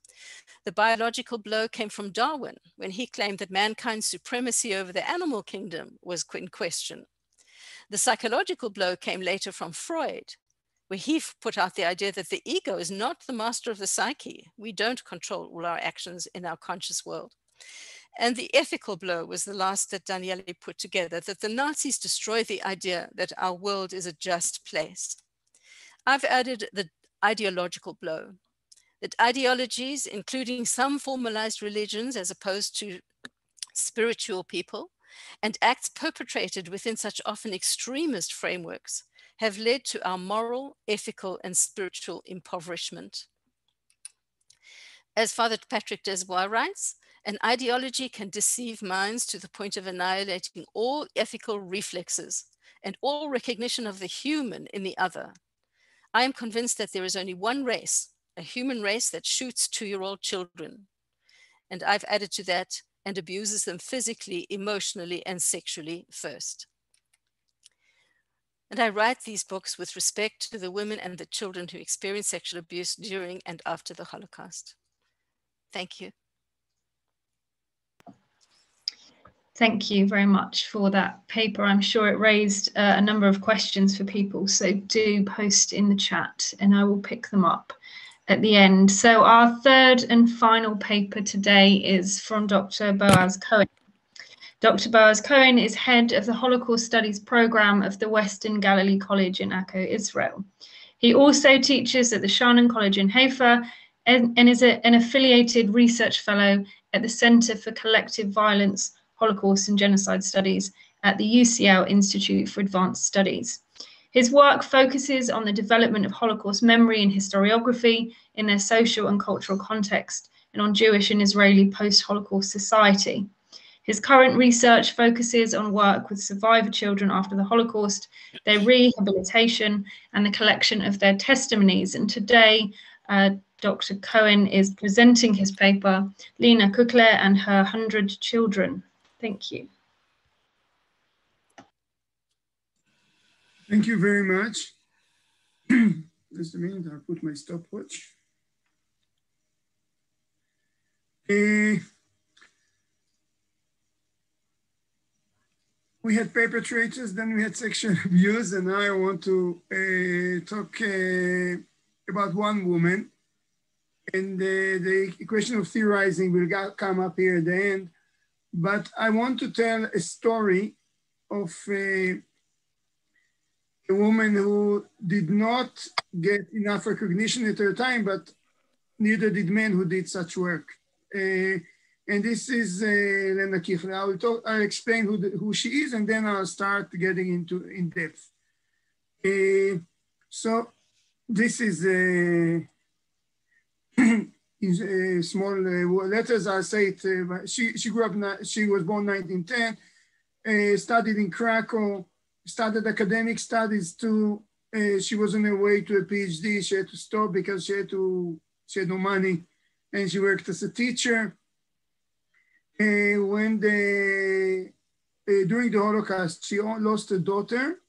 The biological blow came from Darwin when he claimed that mankind's supremacy over the animal kingdom was in question. The psychological blow came later from Freud, where he put out the idea that the ego is not the master of the psyche. We don't control all our actions in our conscious world. And the ethical blow was the last that Danieli put together, that the Nazis destroyed the idea that our world is a just place. I've added the ideological blow, that ideologies, including some formalized religions as opposed to spiritual people, and acts perpetrated within such often extremist frameworks have led to our moral, ethical, and spiritual impoverishment. As Father Patrick Desbois writes, an ideology can deceive minds to the point of annihilating all ethical reflexes and all recognition of the human in the other. I am convinced that there is only one race, a human race that shoots two-year-old children. And I've added to that and abuses them physically, emotionally, and sexually first. And I write these books with respect to the women and the children who experienced sexual abuse during and after the Holocaust. Thank you. Thank you very much for that paper. I'm sure it raised uh, a number of questions for people, so do post in the chat and I will pick them up at the end. So our third and final paper today is from Dr. Boaz Cohen. Dr. Boaz Cohen is head of the Holocaust Studies program of the Western Galilee College in Akko, Israel. He also teaches at the Sha'anan College in Haifa and, and is a, an affiliated research fellow at the Center for Collective Violence Holocaust and Genocide Studies at the UCL Institute for Advanced Studies. His work focuses on the development of Holocaust memory and historiography in their social and cultural context and on Jewish and Israeli post Holocaust society. His current research focuses on work with survivor children after the Holocaust, their rehabilitation, and the collection of their testimonies. And today, uh, Dr. Cohen is presenting his paper, Lena Kuchler and Her Hundred Children. Thank you. Thank you very much. (clears throat) Just a minute, I'll put my stopwatch. Uh, we had perpetrators, then we had sexual (laughs) abuse, and now I want to uh, talk uh, about one woman. And the question of theorizing will come up here at the end. But I want to tell a story of a, woman who did not get enough recognition at her time, but neither did men who did such work. Uh, and this is uh, Lena Kuchler. I will talk, I'll explain who, the, who she is, and then I'll start getting into in depth. Uh, so this is a, (clears throat) in uh, small uh, letters. I say it. Uh, she she grew up. She was born 1910. Uh, studied in Krakow. Started academic studies too. Uh, she was on her way to a PhD. She had to stop because she had to. She had no money, and she worked as a teacher. Uh, when the during the Holocaust, she lost a daughter,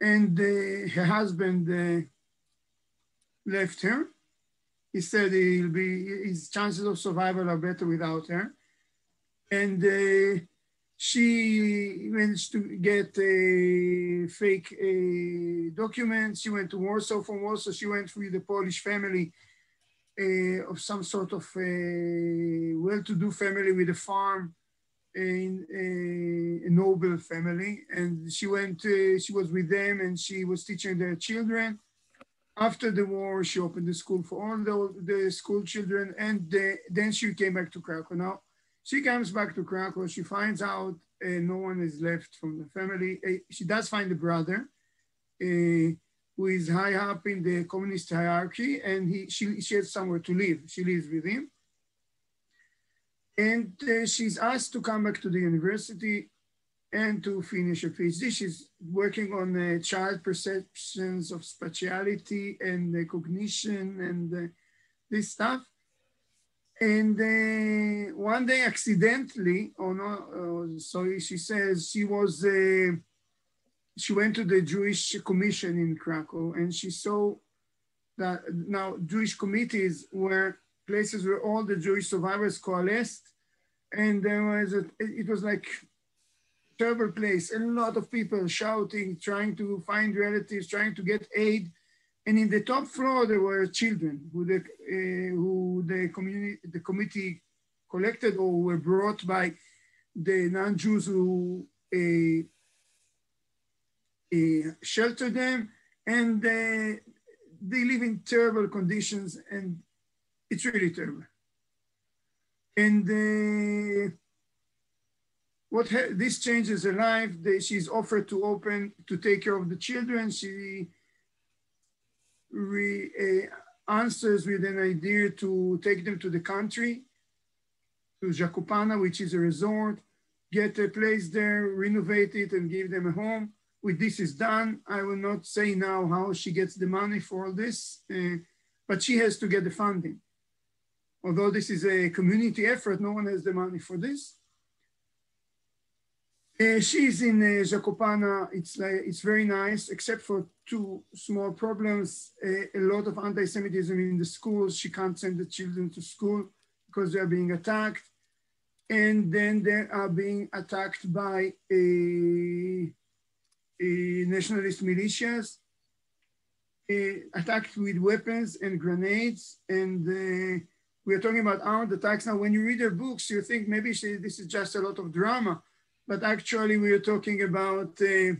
and her husband left her he said he'll be, his chances of survival are better without her. And uh, she managed to get a fake uh, document. She went to Warsaw. From Warsaw, she went with the Polish family of some sort of a well-to-do family with a farm in a, a, noble family. And she went, uh, she was with them and she was teaching their children after the war, she opened the school for all the, the school children, and the, then she came back to Krakow. Now, she comes back to Krakow. She finds out uh, no one is left from the family. Uh, she does find a brother uh, who is high up in the communist hierarchy, and he, she, she has somewhere to live. She lives with him. And uh, she's asked to come back to the university and to finish a PhD. She's working on uh, child perceptions of spatiality and cognition and uh, this stuff. And uh, one day, accidentally, or no, uh, sorry, she says she was, uh, she went to the Jewish Commission in Krakow and she saw that now Jewish committees were places where all the Jewish survivors coalesced. And there was, a, it was like terrible place. A lot of people shouting, trying to find relatives, trying to get aid. And in the top floor, there were children who the, uh, who the, community, the committee collected or were brought by the non-Jews who uh, uh, sheltered them. And they live in terrible conditions and it's really terrible. And what this changes her life. They, she's offered to open to take care of the children. She re, uh, answers with an idea to take them to the country, to Zakopane, which is a resort, get a place there, renovate it, and give them a home. With this is done, I will not say now how she gets the money for all this, uh, but she has to get the funding. Although this is a community effort, no one has the money for this. Uh, she's in uh, Zakopane. It's like, it's very nice, except for two small problems. Uh, a lot of anti-Semitism in the schools. She can't send the children to school because they're being attacked. and then they are being attacked by a, a nationalist militias, attacked with weapons and grenades. And uh, we're talking about armed attacks. Now, when you read her books, you think maybe this is just a lot of drama, but actually we're talking about, uh,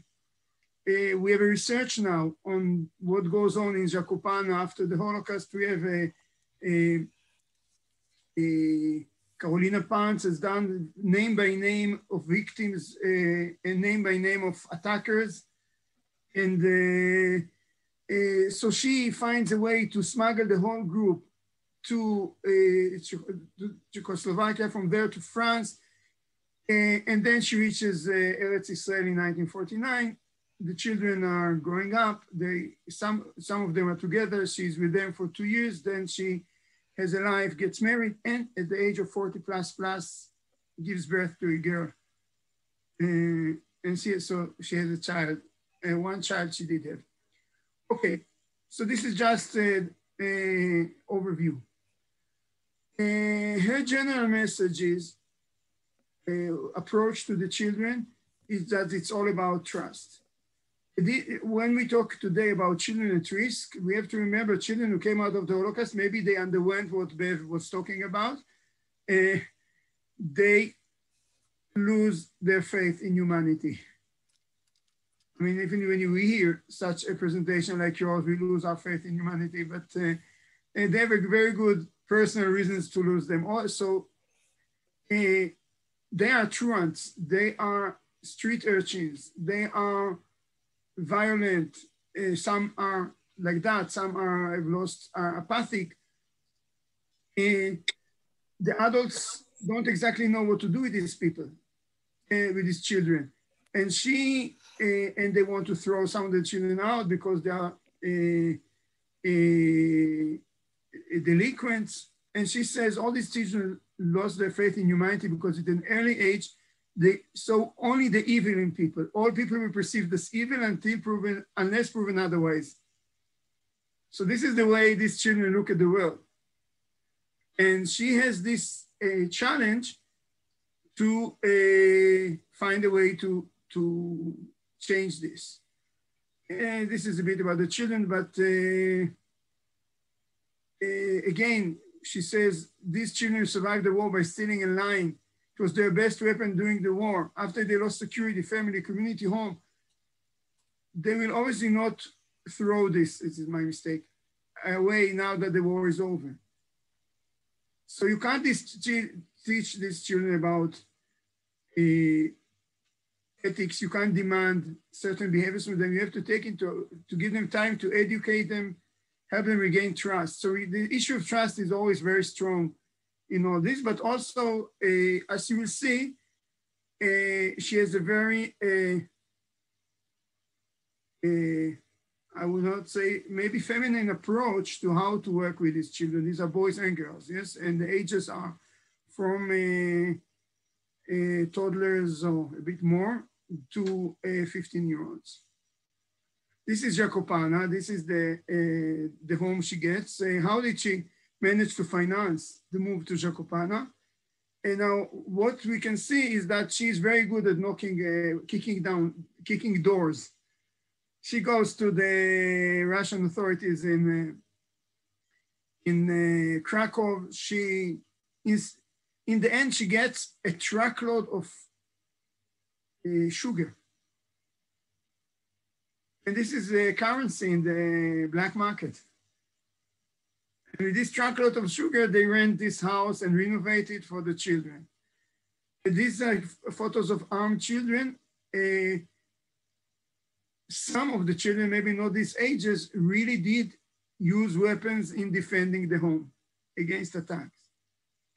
uh, we have a research now on what goes on in Zakopane after the Holocaust. We have a, a, a Karolina Panz has done name by name of victims uh, and name by name of attackers. And uh, uh, so she finds a way to smuggle the whole group to, to Czechoslovakia, from there to France. And then she reaches Eretz Israel in 1949. The children are growing up. They, some, some of them are together. She's with them for two years. Then she has a life, gets married, and at the age of 40 plus plus, gives birth to a girl. Uh, and she, so she has a child, and one child she did have. Okay, so this is just an overview. Uh, her general message is, uh, approach to the children is that it's all about trust when we talk today about children at risk, we have to remember children who came out of the Holocaust, maybe they underwent what Bev was talking about. Uh, they lose their faith in humanity. I mean, even when you hear such a presentation like yours, we lose our faith in humanity, but uh, they have very good personal reasons to lose them. Also, uh, they are truants, they are street urchins, they are violent, uh, some are like that, some are have lost, are apathic. And the adults don't exactly know what to do with these people, uh, with these children. And she, uh, and they want to throw some of the children out because they are delinquents. And she says all these children lost their faith in humanity because at an early age, they, saw only the evil in people. All people will perceive this evil until proven, unless proven otherwise. So this is the way these children look at the world. And she has this uh, challenge to uh, find a way to, to change this. And this is a bit about the children, but uh, uh again, she says these children survived the war by stealing and lying it was their best weapon during the war. After they lost security, family, community, home, they will obviously not throw this, this is my mistake, away now that the war is over. So you can't teach these children about uh, ethics. You can't demand certain behaviors from them. You have to take into, to give them time to educate them, help them regain trust. So the issue of trust is always very strong in all this, but also, uh, as you will see, uh, she has a very, uh, I would not say, maybe feminine approach to how to work with these children. These are boys and girls, yes? And the ages are from toddlers or a bit more to 15 year olds. This is Zakopane. This is the, the home she gets. how did she, manage to finance the move to Zakopane. And now what we can see is that she's very good at knocking, uh, kicking down, kicking doors. She goes to the Russian authorities in, uh, in uh, Krakow. She is, in the end, she gets a truckload of uh, sugar. And this is the currency in the black market. And with this truckload of sugar, they rent this house and renovate it for the children. And these are photos of armed children. Uh, some of the children, maybe not these ages, really did use weapons in defending the home against attacks.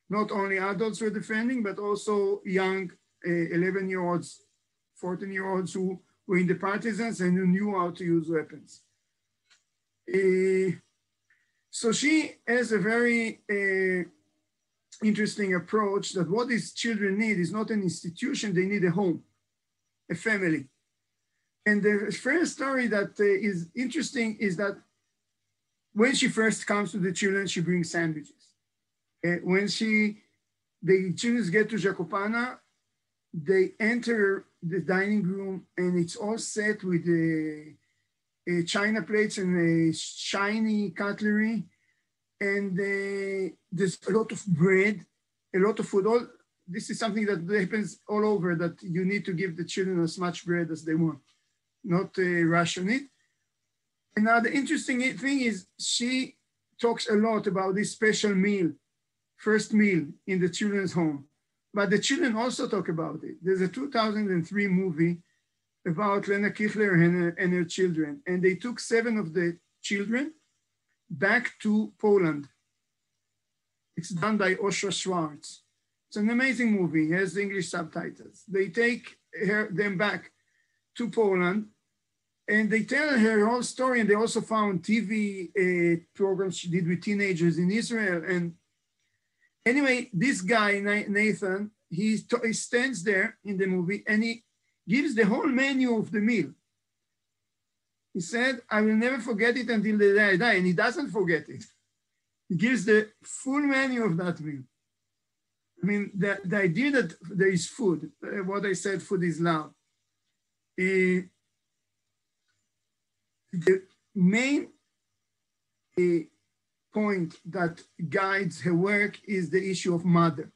Not only adults were defending, but also young 11 uh, year olds, 14 year olds who were in the partisans and who knew how to use weapons. Uh, so she has a very uh, interesting approach that what these children need is not an institution, they need a home, a family. And the first story that uh, is interesting is that when she first comes to the children, she brings sandwiches. Uh, when she the children get to Zakopane, they enter the dining room and it's all set with the china plates and a shiny cutlery. And uh, there's a lot of bread, a lot of food. All this is something that happens all over that you need to give the children as much bread as they want, not uh, ration it. And now the interesting thing is she talks a lot about this special meal, first meal in the children's home. But the children also talk about it. There's a 2003 movie about Lena Kuchler and her, and her children. And they took seven of the children back to Poland. It's done by Oshra Schwartz. It's an amazing movie. It has English subtitles. They take her, them back to Poland and they tell her whole story. And they also found TV uh, programs she did with teenagers in Israel. And anyway, this guy, Nathan, he, he stands there in the movie and he gives the whole menu of the meal. He said, I will never forget it until the day I die. And he doesn't forget it. He gives the full menu of that meal. I mean, the, the idea that there is food, uh, what I said, food is love. Uh, the main uh, point that guides her work is the issue of mother.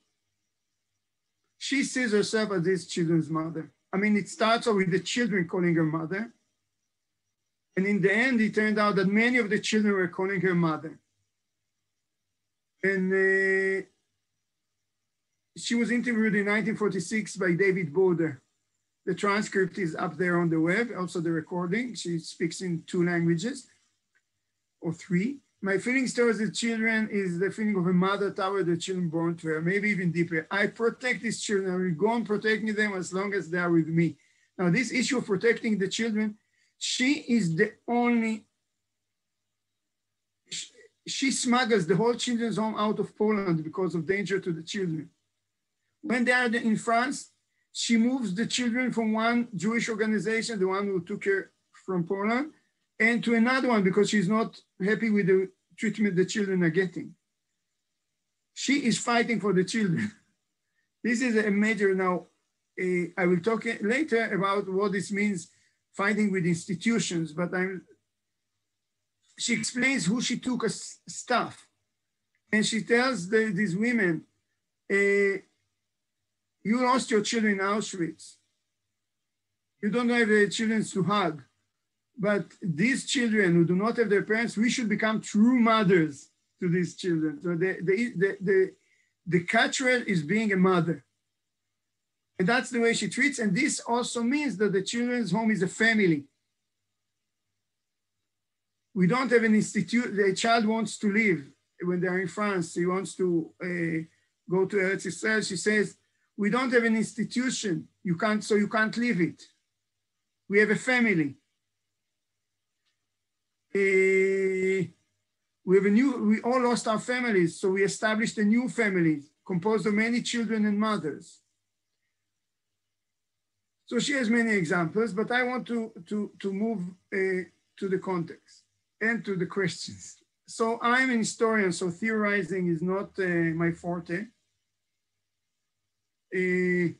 She sees herself as this children's mother. I mean, it starts with the children calling her mother. And in the end, it turned out that many of the children were calling her mother. And uh, she was interviewed in 1946 by David Boder. The transcript is up there on the web, also the recording. She speaks in two languages or three. My feelings towards the children is the feeling of a mother toward the children born to her, maybe even deeper. I protect these children. I will go on protecting them as long as they are with me. Now, this issue of protecting the children, she is the only, she, she smuggles the whole children's home out of Poland because of danger to the children. When they are in France, she moves the children from one Jewish organization, the one who took her from Poland, and to another one because she's not happy with the treatment the children are getting. She is fighting for the children. (laughs) this is a major now. Uh, I will talk later about what this means fighting with institutions, but I'm, she explains who she took as staff. And she tells the, these women, uh, you lost your children in Auschwitz. You don't have the children to hug. But these children who do not have their parents, we should become true mothers to these children. So the, the, the, the, the culture is being a mother. And that's the way she treats. And this also means that the children's home is a family. We don't have an institute. The child wants to live when they're in France. He wants to uh, go to Eretz Israel. She says, we don't have an institution. You can't, so you can't leave it. We have a family. Uh, we have a new, we all lost our families, so we established a new family composed of many children and mothers. So she has many examples, but I want to, to, to move uh, to the context and to the questions. So I'm an historian, so theorizing is not uh, my forte. Uh,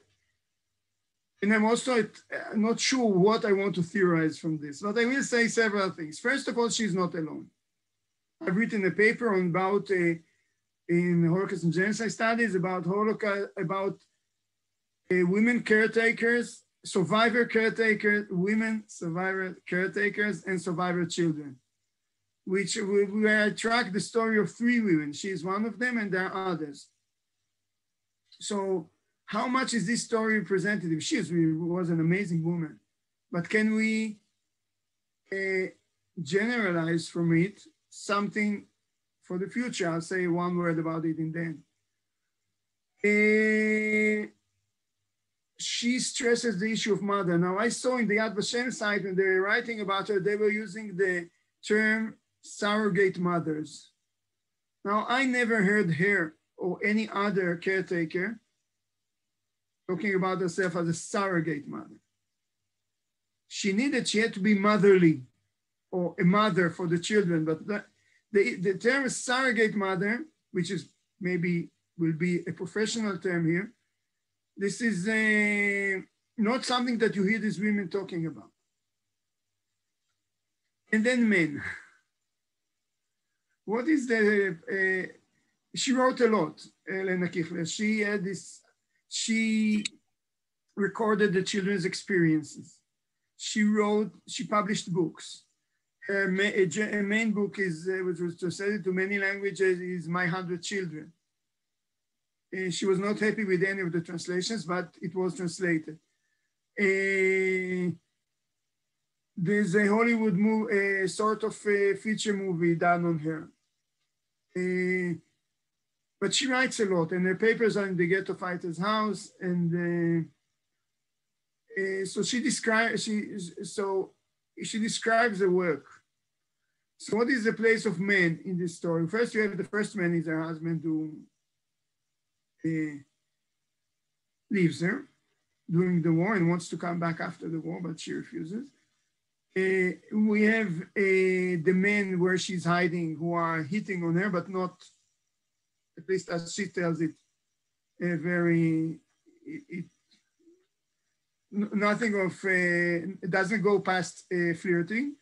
and I'm also uh, not sure what I want to theorize from this, but I will say several things. First of all, she's not alone. I've written a paper on about uh, in Holocaust and Genocide Studies about Holocaust, about uh, women caretakers, survivor caretakers, women survivor caretakers, and survivor children, which where I track the story of three women. She is one of them, and there are others. So how much is this story representative? She was an amazing woman, but can we uh, generalize from it something for the future? I'll say one word about it in then. Uh, she stresses the issue of mother. Now, I saw in the Yad Vashem site when they were writing about her, they were using the term surrogate mothers. Now, I never heard her or any other caretaker talking about herself as a surrogate mother. She needed, she had to be motherly or a mother for the children, but the, the, the term surrogate mother, which is maybe will be a professional term here. This is uh, not something that you hear these women talking about. And then men. What is the, uh, she wrote a lot, Elena Kuchler. She had this, she recorded the children's experiences. She wrote, she published books. Her ma main book is, uh, which was translated to many languages, is My Hundred Children. And she was not happy with any of the translations, but it was translated. There's a Hollywood movie, a sort of a feature movie done on her. But she writes a lot, and her papers are in the Ghetto Fighter's house, and uh, uh, so she describes she so she describes the work. So what is the place of men in this story? First, you have the first man is her husband who uh, leaves her during the war and wants to come back after the war, but she refuses. Uh, we have uh, the men where she's hiding who are hitting on her, but not, at least as she tells it, a very, it, it nothing of, uh, doesn't go past uh, flirting.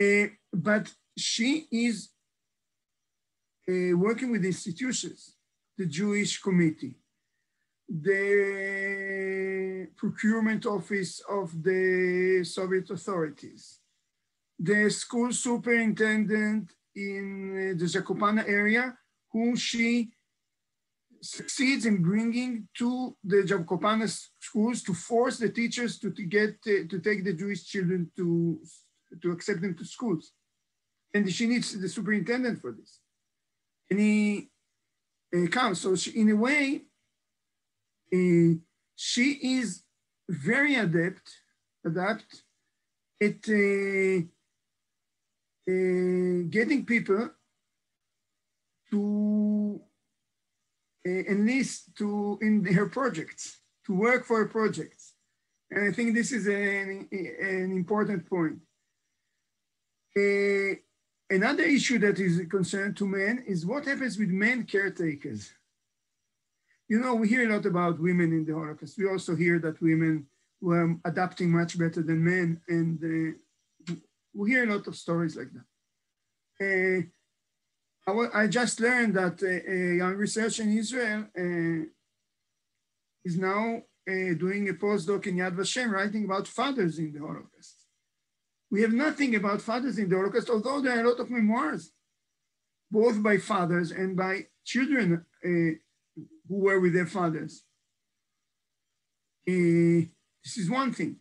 Uh, but she is uh, working with institutions, the Jewish committee, the procurement office of the Soviet authorities, the school superintendent in the Zakopane area, whom she succeeds in bringing to the Zakopane schools to force the teachers to, to get to take the Jewish children to, to accept them to schools. And she needs the superintendent for this. And he comes. So she, in a way, she is very adept, adept at uh, uh, getting people to enlist to in her projects, to work for her projects. And I think this is an, an important point. Uh, another issue that is a concern to men is what happens with men caretakers you know, we hear a lot about women in the Holocaust. We also hear that women were adapting much better than men, and uh, we hear a lot of stories like that. Uh, I, just learned that a young researcher in Israel uh, is now uh, doing a postdoc in Yad Vashem writing about fathers in the Holocaust. We have nothing about fathers in the Holocaust, although there are a lot of memoirs, both by fathers and by children uh, who were with their fathers. Uh, this is one thing.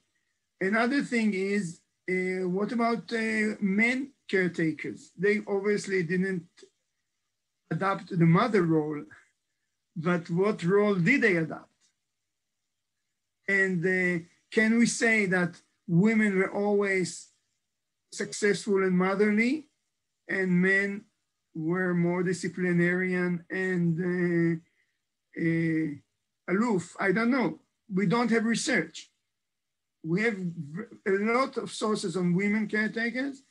Another thing is, uh, what about men caretakers? They obviously didn't adopt the mother role, but what role did they adopt? And uh, can we say that women were always successful and motherly, and men were more disciplinarian and uh, uh, aloof. I don't know. We don't have research. We have a lot of sources on women caretakers.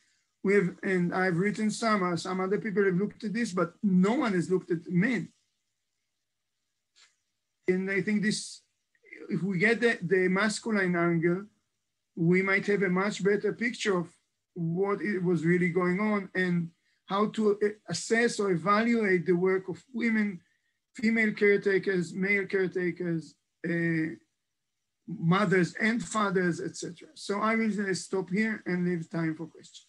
We have, and I've written some, uh, some other people have looked at this, but no one has looked at men. And I think this, if we get the, the masculine angle, we might have a much better picture of what it was really going on and how to uh, assess or evaluate the work of women female caretakers, male caretakers, uh, mothers and fathers, etc. So I will uh, stop here and leave time for questions.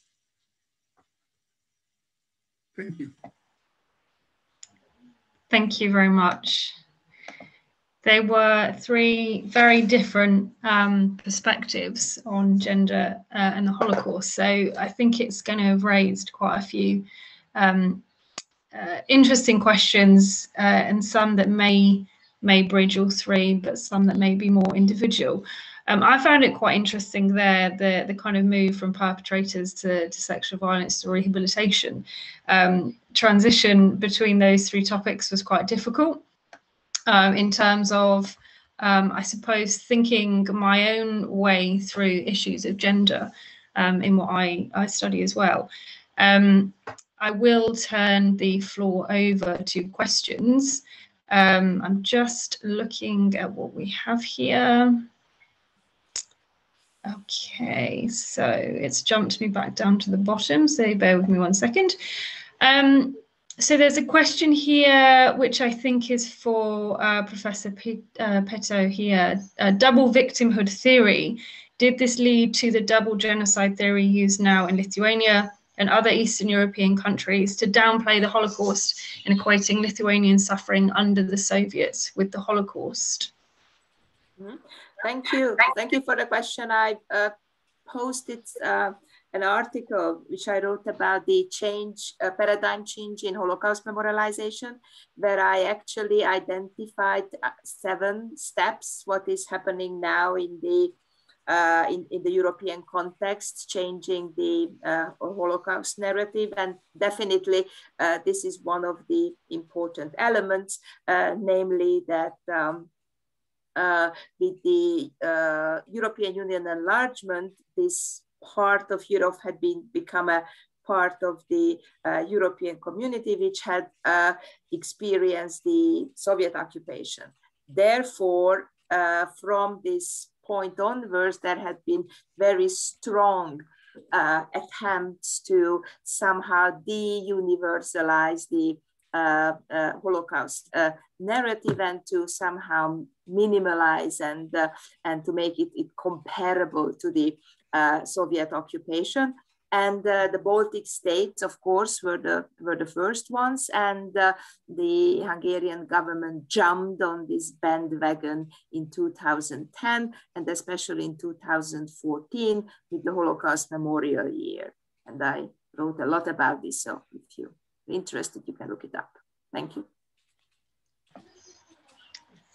Thank you. Thank you very much. There were three very different um, perspectives on gender uh, and the Holocaust. So I think it's going to have raised quite a few um, uh, interesting questions uh, and some that may may bridge all three, but some that may be more individual. Um, I found it quite interesting there the the kind of move from perpetrators to, to sexual violence to rehabilitation. Um, transition between those three topics was quite difficult um, in terms of um, I suppose thinking my own way through issues of gender um, in what I, I study as well. Um, I will turn the floor over to questions. Um, I'm just looking at what we have here. Okay, so it's jumped me back down to the bottom, so bear with me one second. Um, so there's a question here, which I think is for uh, Professor P uh, Pető here. Uh, double victimhood theory. Did this lead to the double genocide theory used now in Lithuania and other Eastern European countries to downplay the Holocaust and equating Lithuanian suffering under the Soviets with the Holocaust? Mm -hmm. Thank you. Thank you for the question. I uh, posted uh, an article which I wrote about the change, uh, paradigm change in Holocaust memorialization, where I actually identified uh, seven steps, what is happening now in the uh, in, in the European context, changing the uh, Holocaust narrative. And definitely, uh, this is one of the important elements, uh, namely that um, uh, with the uh, European Union enlargement, this part of Europe had been become a part of the uh, European community, which had uh, experienced the Soviet occupation. Therefore, uh, from this point onwards, there had been very strong uh, attempts to somehow de-universalize the uh, uh, Holocaust uh, narrative and to somehow minimalize and, uh, and to make it, it, comparable to the uh, Soviet occupation. And the Baltic states, of course, were the, were the first ones. And the Hungarian government jumped on this bandwagon in 2010, and especially in 2014 with the Holocaust Memorial Year. And I wrote a lot about this, so if you interested, you can look it up. Thank you.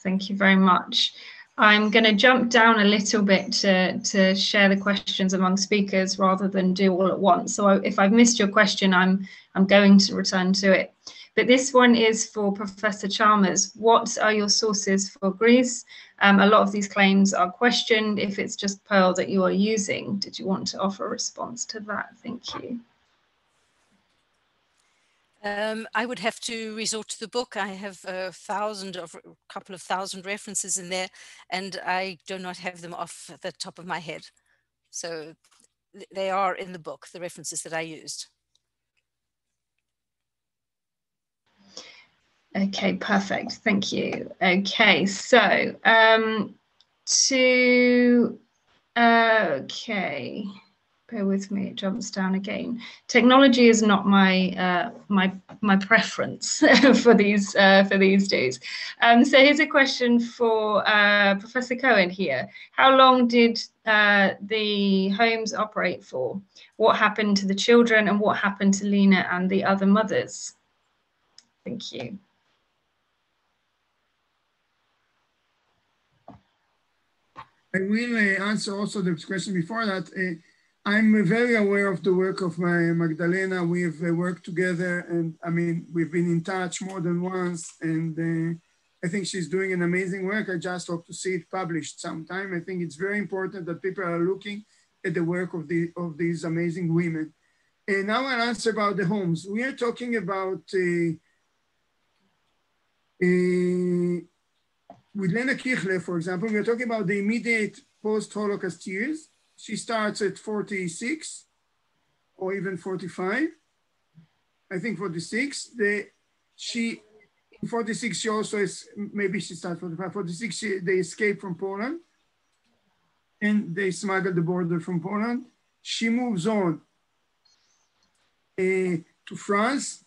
Thank you very much. I'm going to jump down a little bit to, to share the questions among speakers rather than do all at once. So if I've missed your question, I'm, I'm going to return to it. But this one is for Professor Chalmers. What are your sources for Grese? Um, a lot of these claims are questioned if it's just Perl that you are using. Did you want to offer a response to that? Thank you. Um, I would have to resort to the book. I have a thousand of a couple of thousand references in there, and I do not have them off the top of my head. So they are in the book, the references that I used. Okay, perfect. Thank you. Okay, so um, to, uh, okay bear with me, it jumps down again. Technology is not my uh, my my preference (laughs) for these uh, for these days. Um, so here's a question for uh, Professor Cohen here. How long did uh, the homes operate for? What happened to the children and what happened to Lena and the other mothers? Thank you. I will uh, answer also the question before that. I'm very aware of the work of my Magdalena. We've uh, worked together and I mean, we've been in touch more than once and uh, I think she's doing an amazing work. I just hope to see it published sometime. I think it's very important that people are looking at the work of, the, of these amazing women. And now I'll answer about the homes. We are talking about uh, uh, with Lena Kuchler, for example, we're talking about the immediate post-Holocaust years she starts at 46 or even 45. I think 46. The, she, in 46, she also is, maybe she starts 45. 46, she, they escape from Poland and they smuggle the border from Poland. She moves on uh, to France.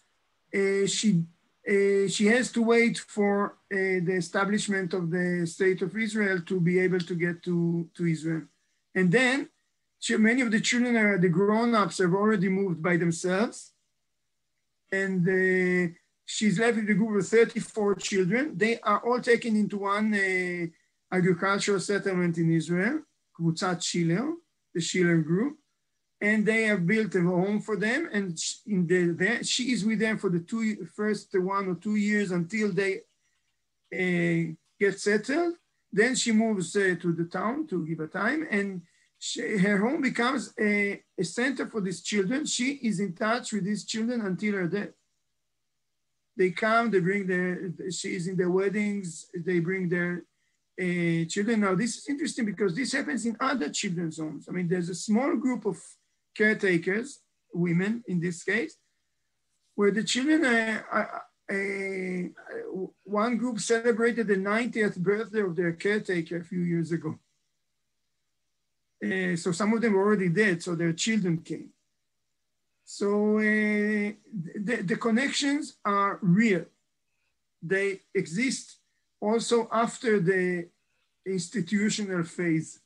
Uh, she uh, she has to wait for uh, the establishment of the state of Israel to be able to get to, to Israel. And then many of the children are the grown-ups have already moved by themselves. And uh, she's left with a group of 34 children. They are all taken into one uh, agricultural settlement in Israel, Kvutzat Schiller, the Schiller group. And they have built a home for them. And in the, the, she is with them for the two, first one or two years until they uh, get settled. Then she moves uh, to the town to give a time, and she, her home becomes a, a, center for these children. She is in touch with these children until her death. they come, they bring their, she is in their weddings, they bring their uh, children. Now, this is interesting because this happens in other children's homes. I mean, there's a small group of caretakers, women in this case, where the children, uh, one group celebrated the 90th birthday of their caretaker a few years ago. Uh, so some of them were already dead, so their children came. So uh, the, the connections are real. They exist also after the institutional phase.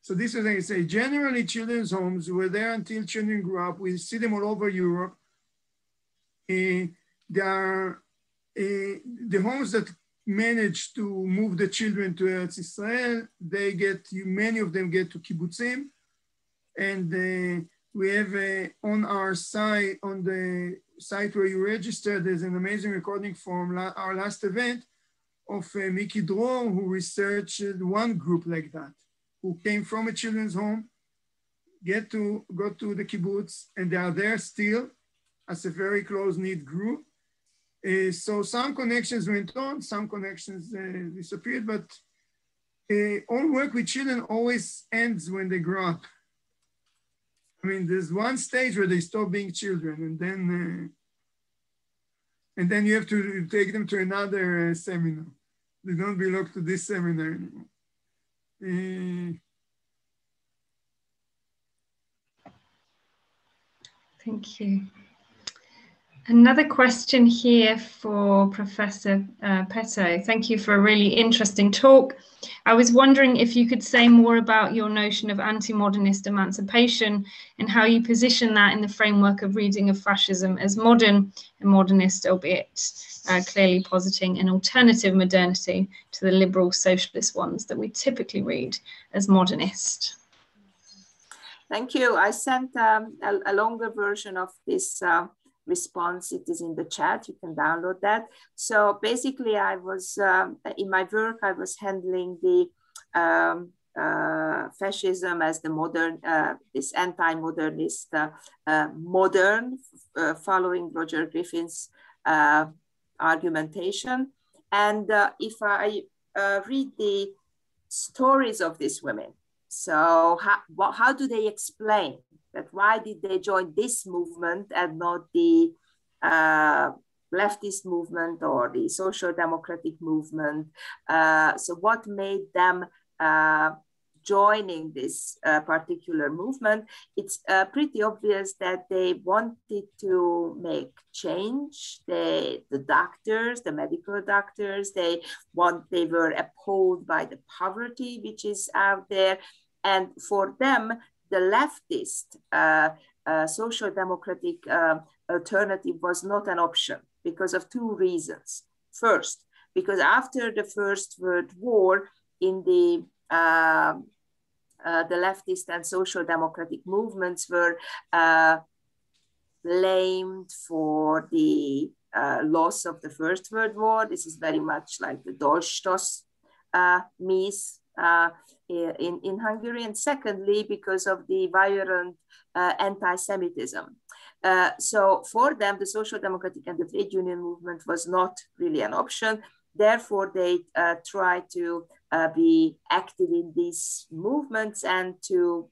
So this is, I say, generally children's homes were there until children grew up. We see them all over Europe. Uh, there are uh, the homes that manage to move the children to Eretz Israel. They get, many of them get to kibbutzim. And uh, we have uh, on our site, on the site where you register, there's an amazing recording from la our last event of uh, Mickey Dror, who researched one group like that, who came from a children's home, get to go to the kibbutz, and they are there still as a very close-knit group. Uh, so some connections went on, some connections uh, disappeared, but uh, all work with children always ends when they grow up. I mean, there's one stage where they stop being children, and then uh, and then you have to take them to another uh, seminar. They don't belong to this seminar anymore. Uh, Thank you. Another question here for Professor uh, Pető. Thank you for a really interesting talk. I was wondering if you could say more about your notion of anti-modernist emancipation and how you position that in the framework of reading of fascism as modern and modernist, albeit uh, clearly positing an alternative modernity to the liberal socialist ones that we typically read as modernist. Thank you. I sent um, a, a, longer version of this uh, response. It is in the chat. You can download that. So basically, I was um, in my work. I was handling the um, uh, fascism as the modern, uh, this anti-modernist, uh, uh modern, uh, following Roger Griffin's uh, argumentation. And if I read the stories of these women, so how, how do they explain that why did they join this movement and not the uh, leftist movement or the social democratic movement? Uh, so what made them uh, joining this uh, particular movement, it's uh, pretty obvious that they wanted to make change. They, the doctors, the medical doctors, they want they were appalled by the poverty which is out there, and for them, the leftist uh, uh, social democratic uh, alternative was not an option because of two reasons. First, because after the First World War, in the um, uh, the leftist and social democratic movements were uh, blamed for the uh, loss of the First World War. This is very much like the Dolchstoss uh, mise uh, in, in Hungary. And secondly, because of the violent uh, anti-Semitism. so for them, the social democratic and the trade union movement was not really an option. Therefore, they try to uh, be active in these movements and to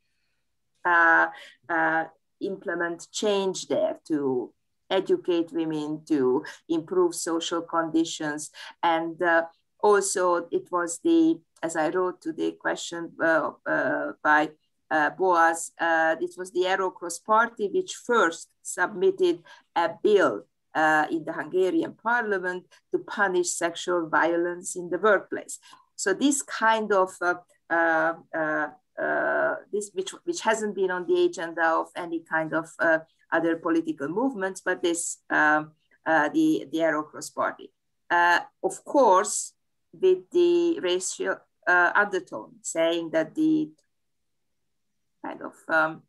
uh, uh, implement change there to educate women to improve social conditions and uh, also it was the as i wrote to the question uh, uh, by boaz it was the arrow cross party which first submitted a bill uh, in the Hungarian parliament to punish sexual violence in the workplace. So this kind of uh, uh, uh, uh, this which which hasn't been on the agenda of any kind of uh, other political movements, but this um, uh, the the Arrow Cross Party, of course, with the racial undertone, saying that the kind of um,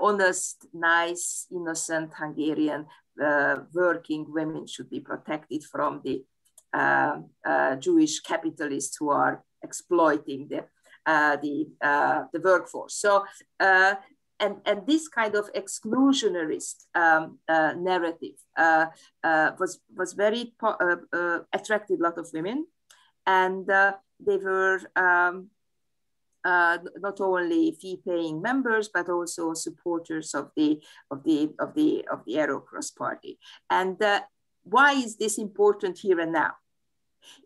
honest, nice, innocent Hungarian working women should be protected from the uh, uh, Jewish capitalists who are exploiting the uh, the the workforce. So and, and this kind of exclusionarist um, uh, narrative uh, uh, was, was very uh, uh, attracted a lot of women. And uh, they were um, not only fee-paying members, but also supporters of the, of the, of the, of the Arrow Cross Party. And why is this important here and now?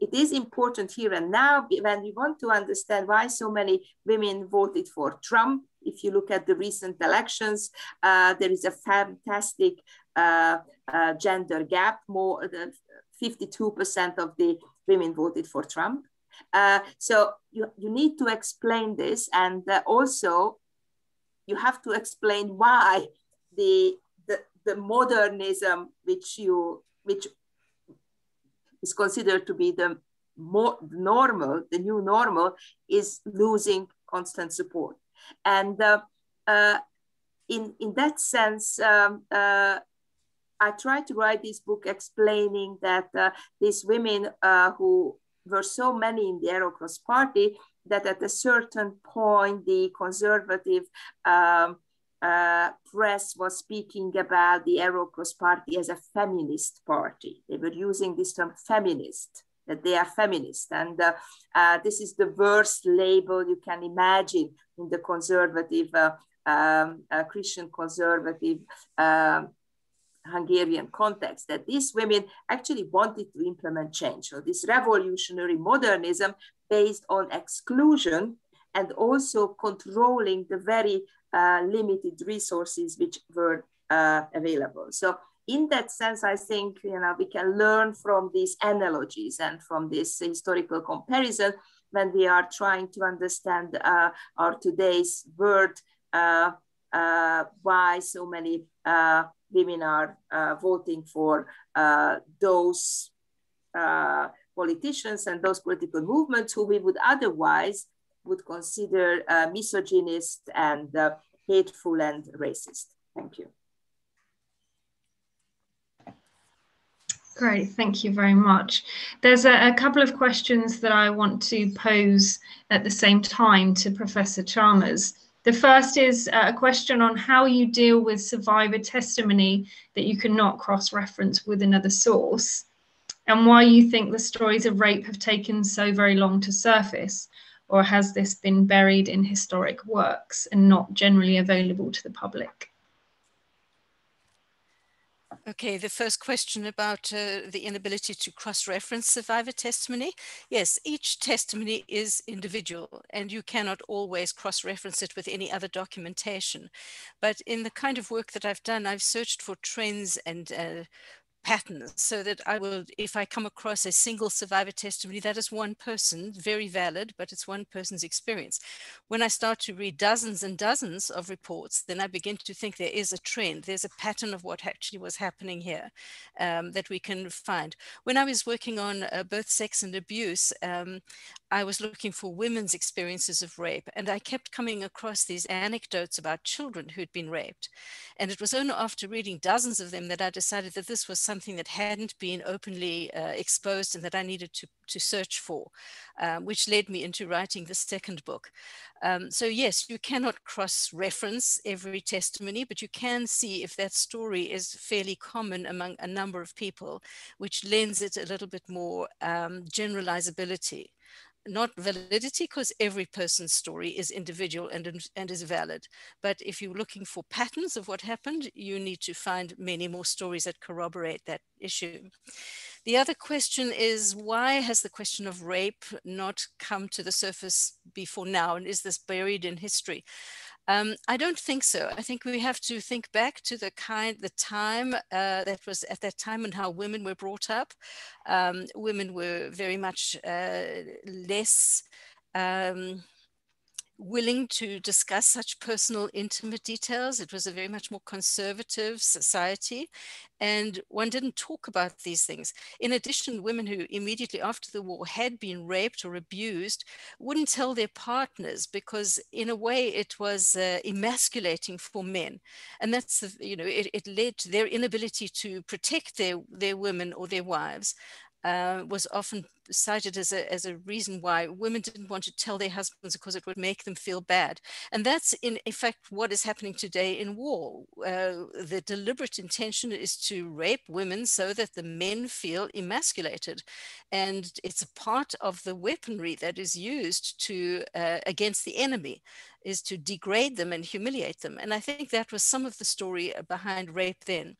It is important here and now when we want to understand why so many women voted for Trump if you look at the recent elections, uh, there is a fantastic uh, uh, gender gap. More than 52% of the women voted for Trump. Uh, so you, you need to explain this. And uh, also, you have to explain why the, the, the modernism, which you which is considered to be the more normal, the new normal, is losing constant support. And uh, uh, in, in that sense, um, uh, I tried to write this book explaining that these women who were so many in the Arrow Cross Party that at a certain point the conservative um, uh, press was speaking about the Arrow Cross Party as a feminist party. They were using this term feminist that they are feminist. And uh, uh, this is the worst label you can imagine in the conservative, uh, um, uh, Christian conservative um, Hungarian context, that these women actually wanted to implement change. So this revolutionary modernism based on exclusion and also controlling the very uh, limited resources which were uh, available. So in that sense, I think you know we can learn from these analogies and from this historical comparison when we are trying to understand uh, our today's world, uh, uh, why so many uh, women are uh, voting for uh, those politicians and those political movements who we would otherwise would consider misogynist and hateful and racist. Thank you. Great, thank you very much. There's a, a, couple of questions that I want to pose at the same time to Professor Chalmers. The first is uh, a question on how you deal with survivor testimony that you cannot cross-reference with another source, and why you think the stories of rape have taken so very long to surface, or has this been buried in historic works and not generally available to the public? Okay, the first question about uh, the inability to cross-reference survivor testimony. Yes, each testimony is individual and you cannot always cross-reference it with any other documentation. But in the kind of work that I've done, I've searched for trends and uh, patterns so that I will, if I come across a single survivor testimony, that is one person, very valid, but it's one person's experience. When I start to read dozens and dozens of reports, then I begin to think there is a trend, there's a pattern of what actually was happening here um, that we can find. When I was working on uh, both sex and abuse, um, I was looking for women's experiences of rape, and I kept coming across these anecdotes about children who'd been raped. And it was only after reading dozens of them that I decided that this was something that hadn't been openly uh, exposed and that I needed to, to search for, um, which led me into writing the second book. Um, so yes, you cannot cross-reference every testimony, but you can see if that story is fairly common among a number of people, which lends it a little bit more um, generalizability not validity because every person's story is individual and, and is valid. But if you're looking for patterns of what happened, you need to find many more stories that corroborate that issue. The other question is why has the question of rape not come to the surface before now? And is this buried in history? Um, I don't think so. I think we have to think back to the kind, the time uh, that was at that time and how women were brought up. Um, women were very much uh, less um, willing to discuss such personal, intimate details. It was a very much more conservative society, and one didn't talk about these things. In addition, women who immediately after the war had been raped or abused wouldn't tell their partners because, in a way, it was uh, emasculating for men, and that's the, you know it, it led to their inability to protect their their women or their wives uh, was often cited as a, as a reason why women didn't want to tell their husbands because it would make them feel bad. And that's in effect what is happening today in war. Uh, the deliberate intention is to rape women so that the men feel emasculated. And it's a part of the weaponry that is used to uh, against the enemy is to degrade them and humiliate them. And I think that was some of the story behind rape then.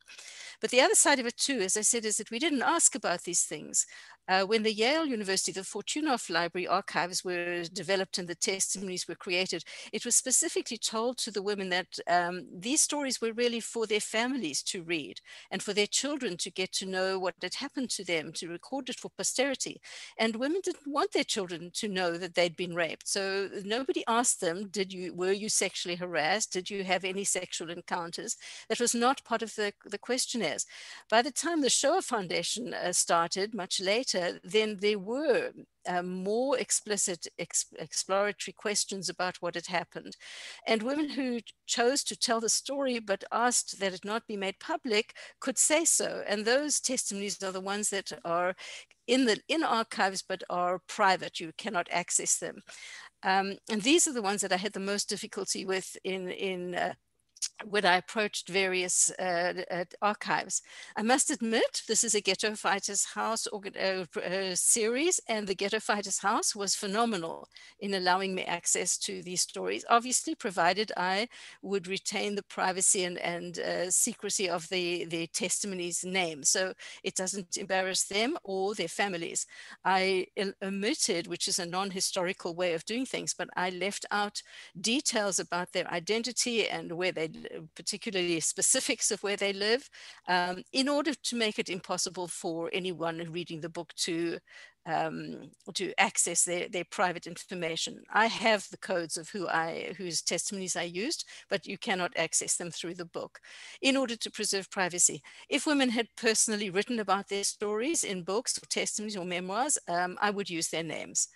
But the other side of it too, as I said, is that we didn't ask about these things. Uh, when the Yale University, the Fortunoff Library archives were developed and the testimonies were created, it was specifically told to the women that um, these stories were really for their families to read and for their children to get to know what had happened to them, to record it for posterity. And women didn't want their children to know that they'd been raped. So nobody asked them, did you, were you sexually harassed? Did you have any sexual encounters? That was not part of the, the questionnaires. By the time the Shoah Foundation uh, started, much later, later, then there were um, more explicit ex exploratory questions about what had happened. And women who chose to tell the story but asked that it not be made public could say so. And those testimonies are the ones that are in the in archives but are private. You cannot access them. Um, and these are the ones that I had the most difficulty with in, in uh, when I approached various uh, uh, archives. I must admit, this is a Ghetto Fighters House uh, uh, series, and the Ghetto Fighters House was phenomenal in allowing me access to these stories, obviously, provided I would retain the privacy and, and uh, secrecy of the, the testimonies' names, so it doesn't embarrass them or their families. I omitted, which is a non-historical way of doing things, but I left out details about their identity and where they particularly specifics of where they live, um, in order to make it impossible for anyone reading the book to um, to access their, their private information. I have the codes of who I, whose testimonies I used, but you cannot access them through the book in order to preserve privacy. If women had personally written about their stories in books or testimonies or memoirs, um, I would use their names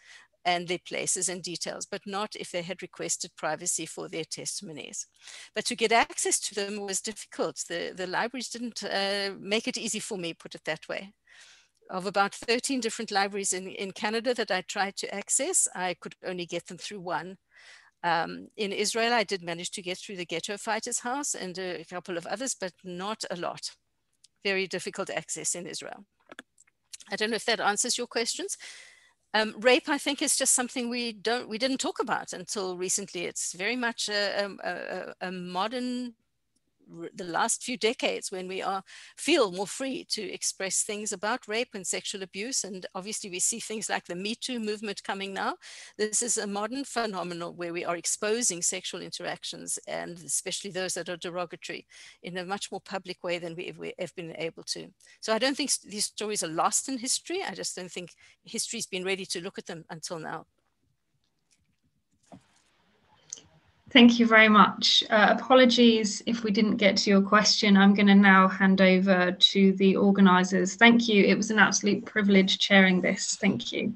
and their places and details, but not if they had requested privacy for their testimonies. But to get access to them was difficult. The, the libraries didn't uh, make it easy for me, put it that way. Of about 13 different libraries in, in Canada that I tried to access, I could only get them through one. Um, in Israel, I did manage to get through the Ghetto Fighters House and a couple of others, but not a lot. Very difficult access in Israel. I don't know if that answers your questions. Um, rape, I think, is just something we don't we didn't talk about until recently. It's very much a, a, a modern the last few decades when we are feel more free to express things about rape and sexual abuse. And obviously we see things like the me too movement coming now. This is a modern phenomenon where we are exposing sexual interactions and especially those that are derogatory in a much more public way than we, we have been able to. So i don't think these stories are lost in history. I just don't think history's been ready to look at them until now Thank you very much. Uh, apologies if we didn't get to your question. I'm going to now hand over to the organisers. Thank you. It was an absolute privilege chairing this. Thank you.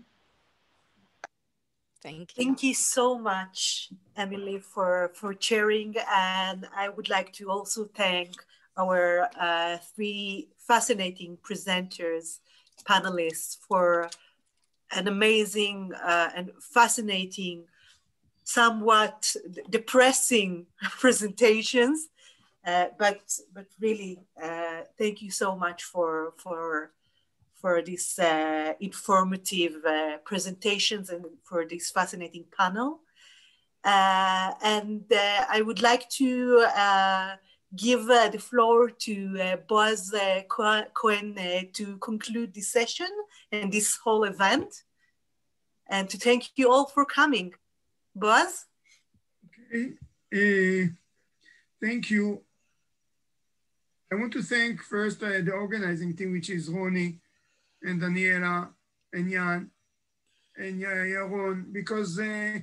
Thank you. Thank you so much, Emily, for, for chairing. And I would like to also thank our uh, three fascinating presenters, panelists for an amazing uh, and fascinating somewhat depressing (laughs) presentations. Uh, but but really, uh, thank you so much for for for these uh, informative uh, presentations and for this fascinating panel. Uh, and uh, I would like to give the floor to Boaz Cohen to conclude this session and this whole event, and to thank you all for coming. Boaz? Okay. Uh, thank you. I want to thank first uh, the organizing team, which is Ronnie and Daniela and Jan and Yaron, because uh,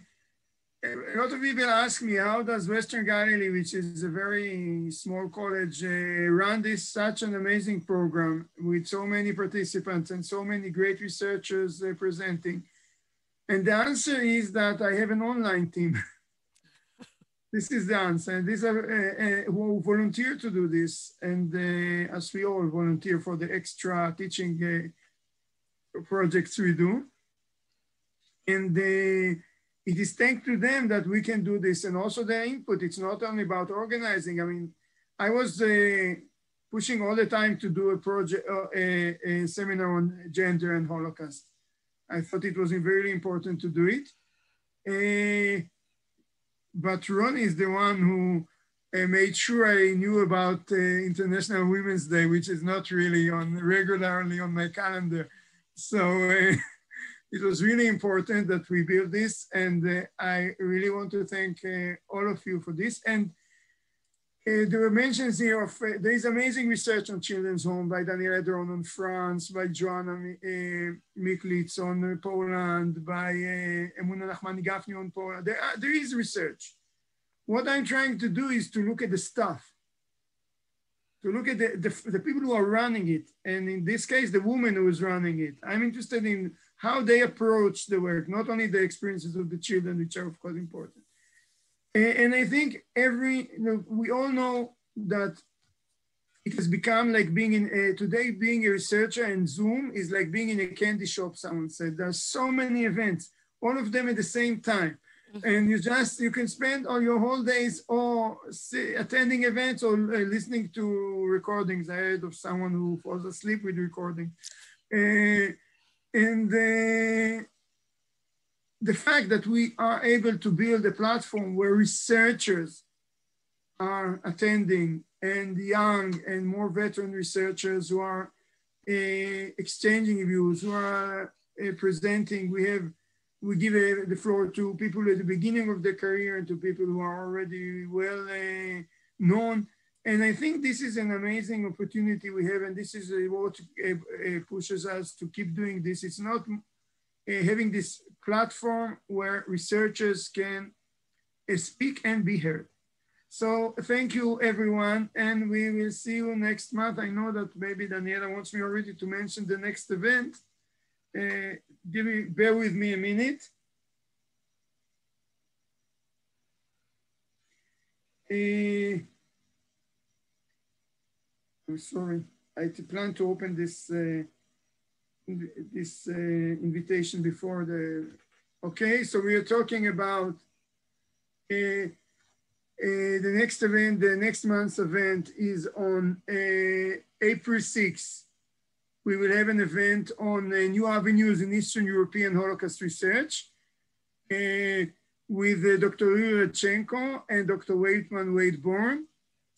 a lot of people ask me, how does Western Galilee, which is a very small college, uh, run this such an amazing program with so many participants and so many great researchers uh, presenting? And the answer is that I have an online team. (laughs) this is the answer. And these are uh, uh, who volunteer to do this. And uh, as we all volunteer for the extra teaching projects we do. And uh, it is thanks to them that we can do this and also their input. It's not only about organizing. I mean, I was uh, pushing all the time to do a project, uh, a, a, seminar on gender and Holocaust. I thought it was very important to do it. Uh, but Ron is the one who uh, made sure I knew about uh, International Women's Day, which is not really on regularly on my calendar. So (laughs) it was really important that we build this. And I really want to thank all of you for this. And uh, there were mentions here of, uh, there is amazing research on children's home by Daniela Doron on France, by Joanna uh, Michlic on Poland, by uh, Emuna Nachmani Gafni on Poland. There, there is research. What I'm trying to do is to look at the stuff, to look at the, the, the people who are running it. And in this case, the woman who is running it. I'm interested in how they approach the work, not only the experiences of the children, which are of course important. And I think every, you know, we all know that it has become like being in, a, today being a researcher in Zoom is like being in a candy shop, someone said. There's so many events, all of them at the same time. Mm-hmm. And you just, you can spend all your whole days or see, attending events or uh, listening to recordings. I heard of someone who falls asleep with recording. Uh, and uh, the fact that we are able to build a platform where researchers are attending and young and more veteran researchers who are uh, exchanging views, who are uh, presenting. We have, we give uh, the floor to people at the beginning of their career and to people who are already well known. And I think this is an amazing opportunity we have, and this is what pushes us to keep doing this. It's not having this platform where researchers can uh, speak and be heard. So thank you everyone, and we will see you next month. I know that maybe Daniela wants me already to mention the next event. Uh, give me, bear with me a minute. Uh, I'm sorry, I plan to open this uh, this uh, invitation before the, okay, so we are talking about uh, uh, the next event, the next month's event is on uh, April 6th. We will have an event on uh, new avenues in Eastern European Holocaust research uh, with Dr. Yuri Radchenko and Dr. Waitman Wade Beorn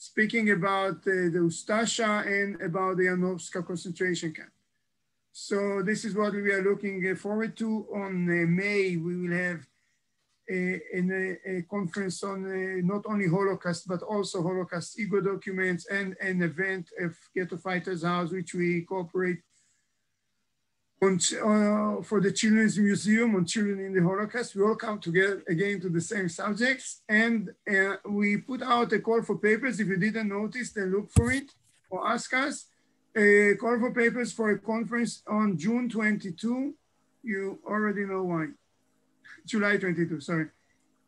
speaking about the Ustasha and about the Janowska concentration camp. So this is what we are looking forward to. On uh, May, we will have a, a, a conference on uh, not only Holocaust, but also Holocaust ego documents and an event of Ghetto Fighters House, which we cooperate on, uh, for the Children's Museum on Children in the Holocaust. We all come together again to the same subjects. And uh, we put out a call for papers. If you didn't notice, then look for it or ask us a call for papers for a conference on June 22. You already know why. July 22, sorry.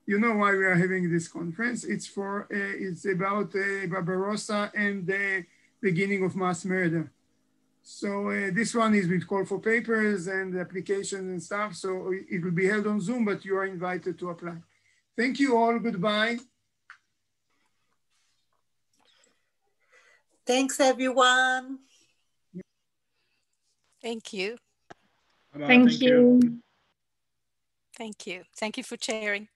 You know why we are having this conference. It's for, uh, it's about uh, Barbarossa and the beginning of mass murder. So uh, this one is with call for papers and applications and stuff. So it will be held on Zoom, but you are invited to apply. Thank you all, goodbye. Thanks everyone. Thank you. Thank, Thank you. Thank you. Thank you for sharing.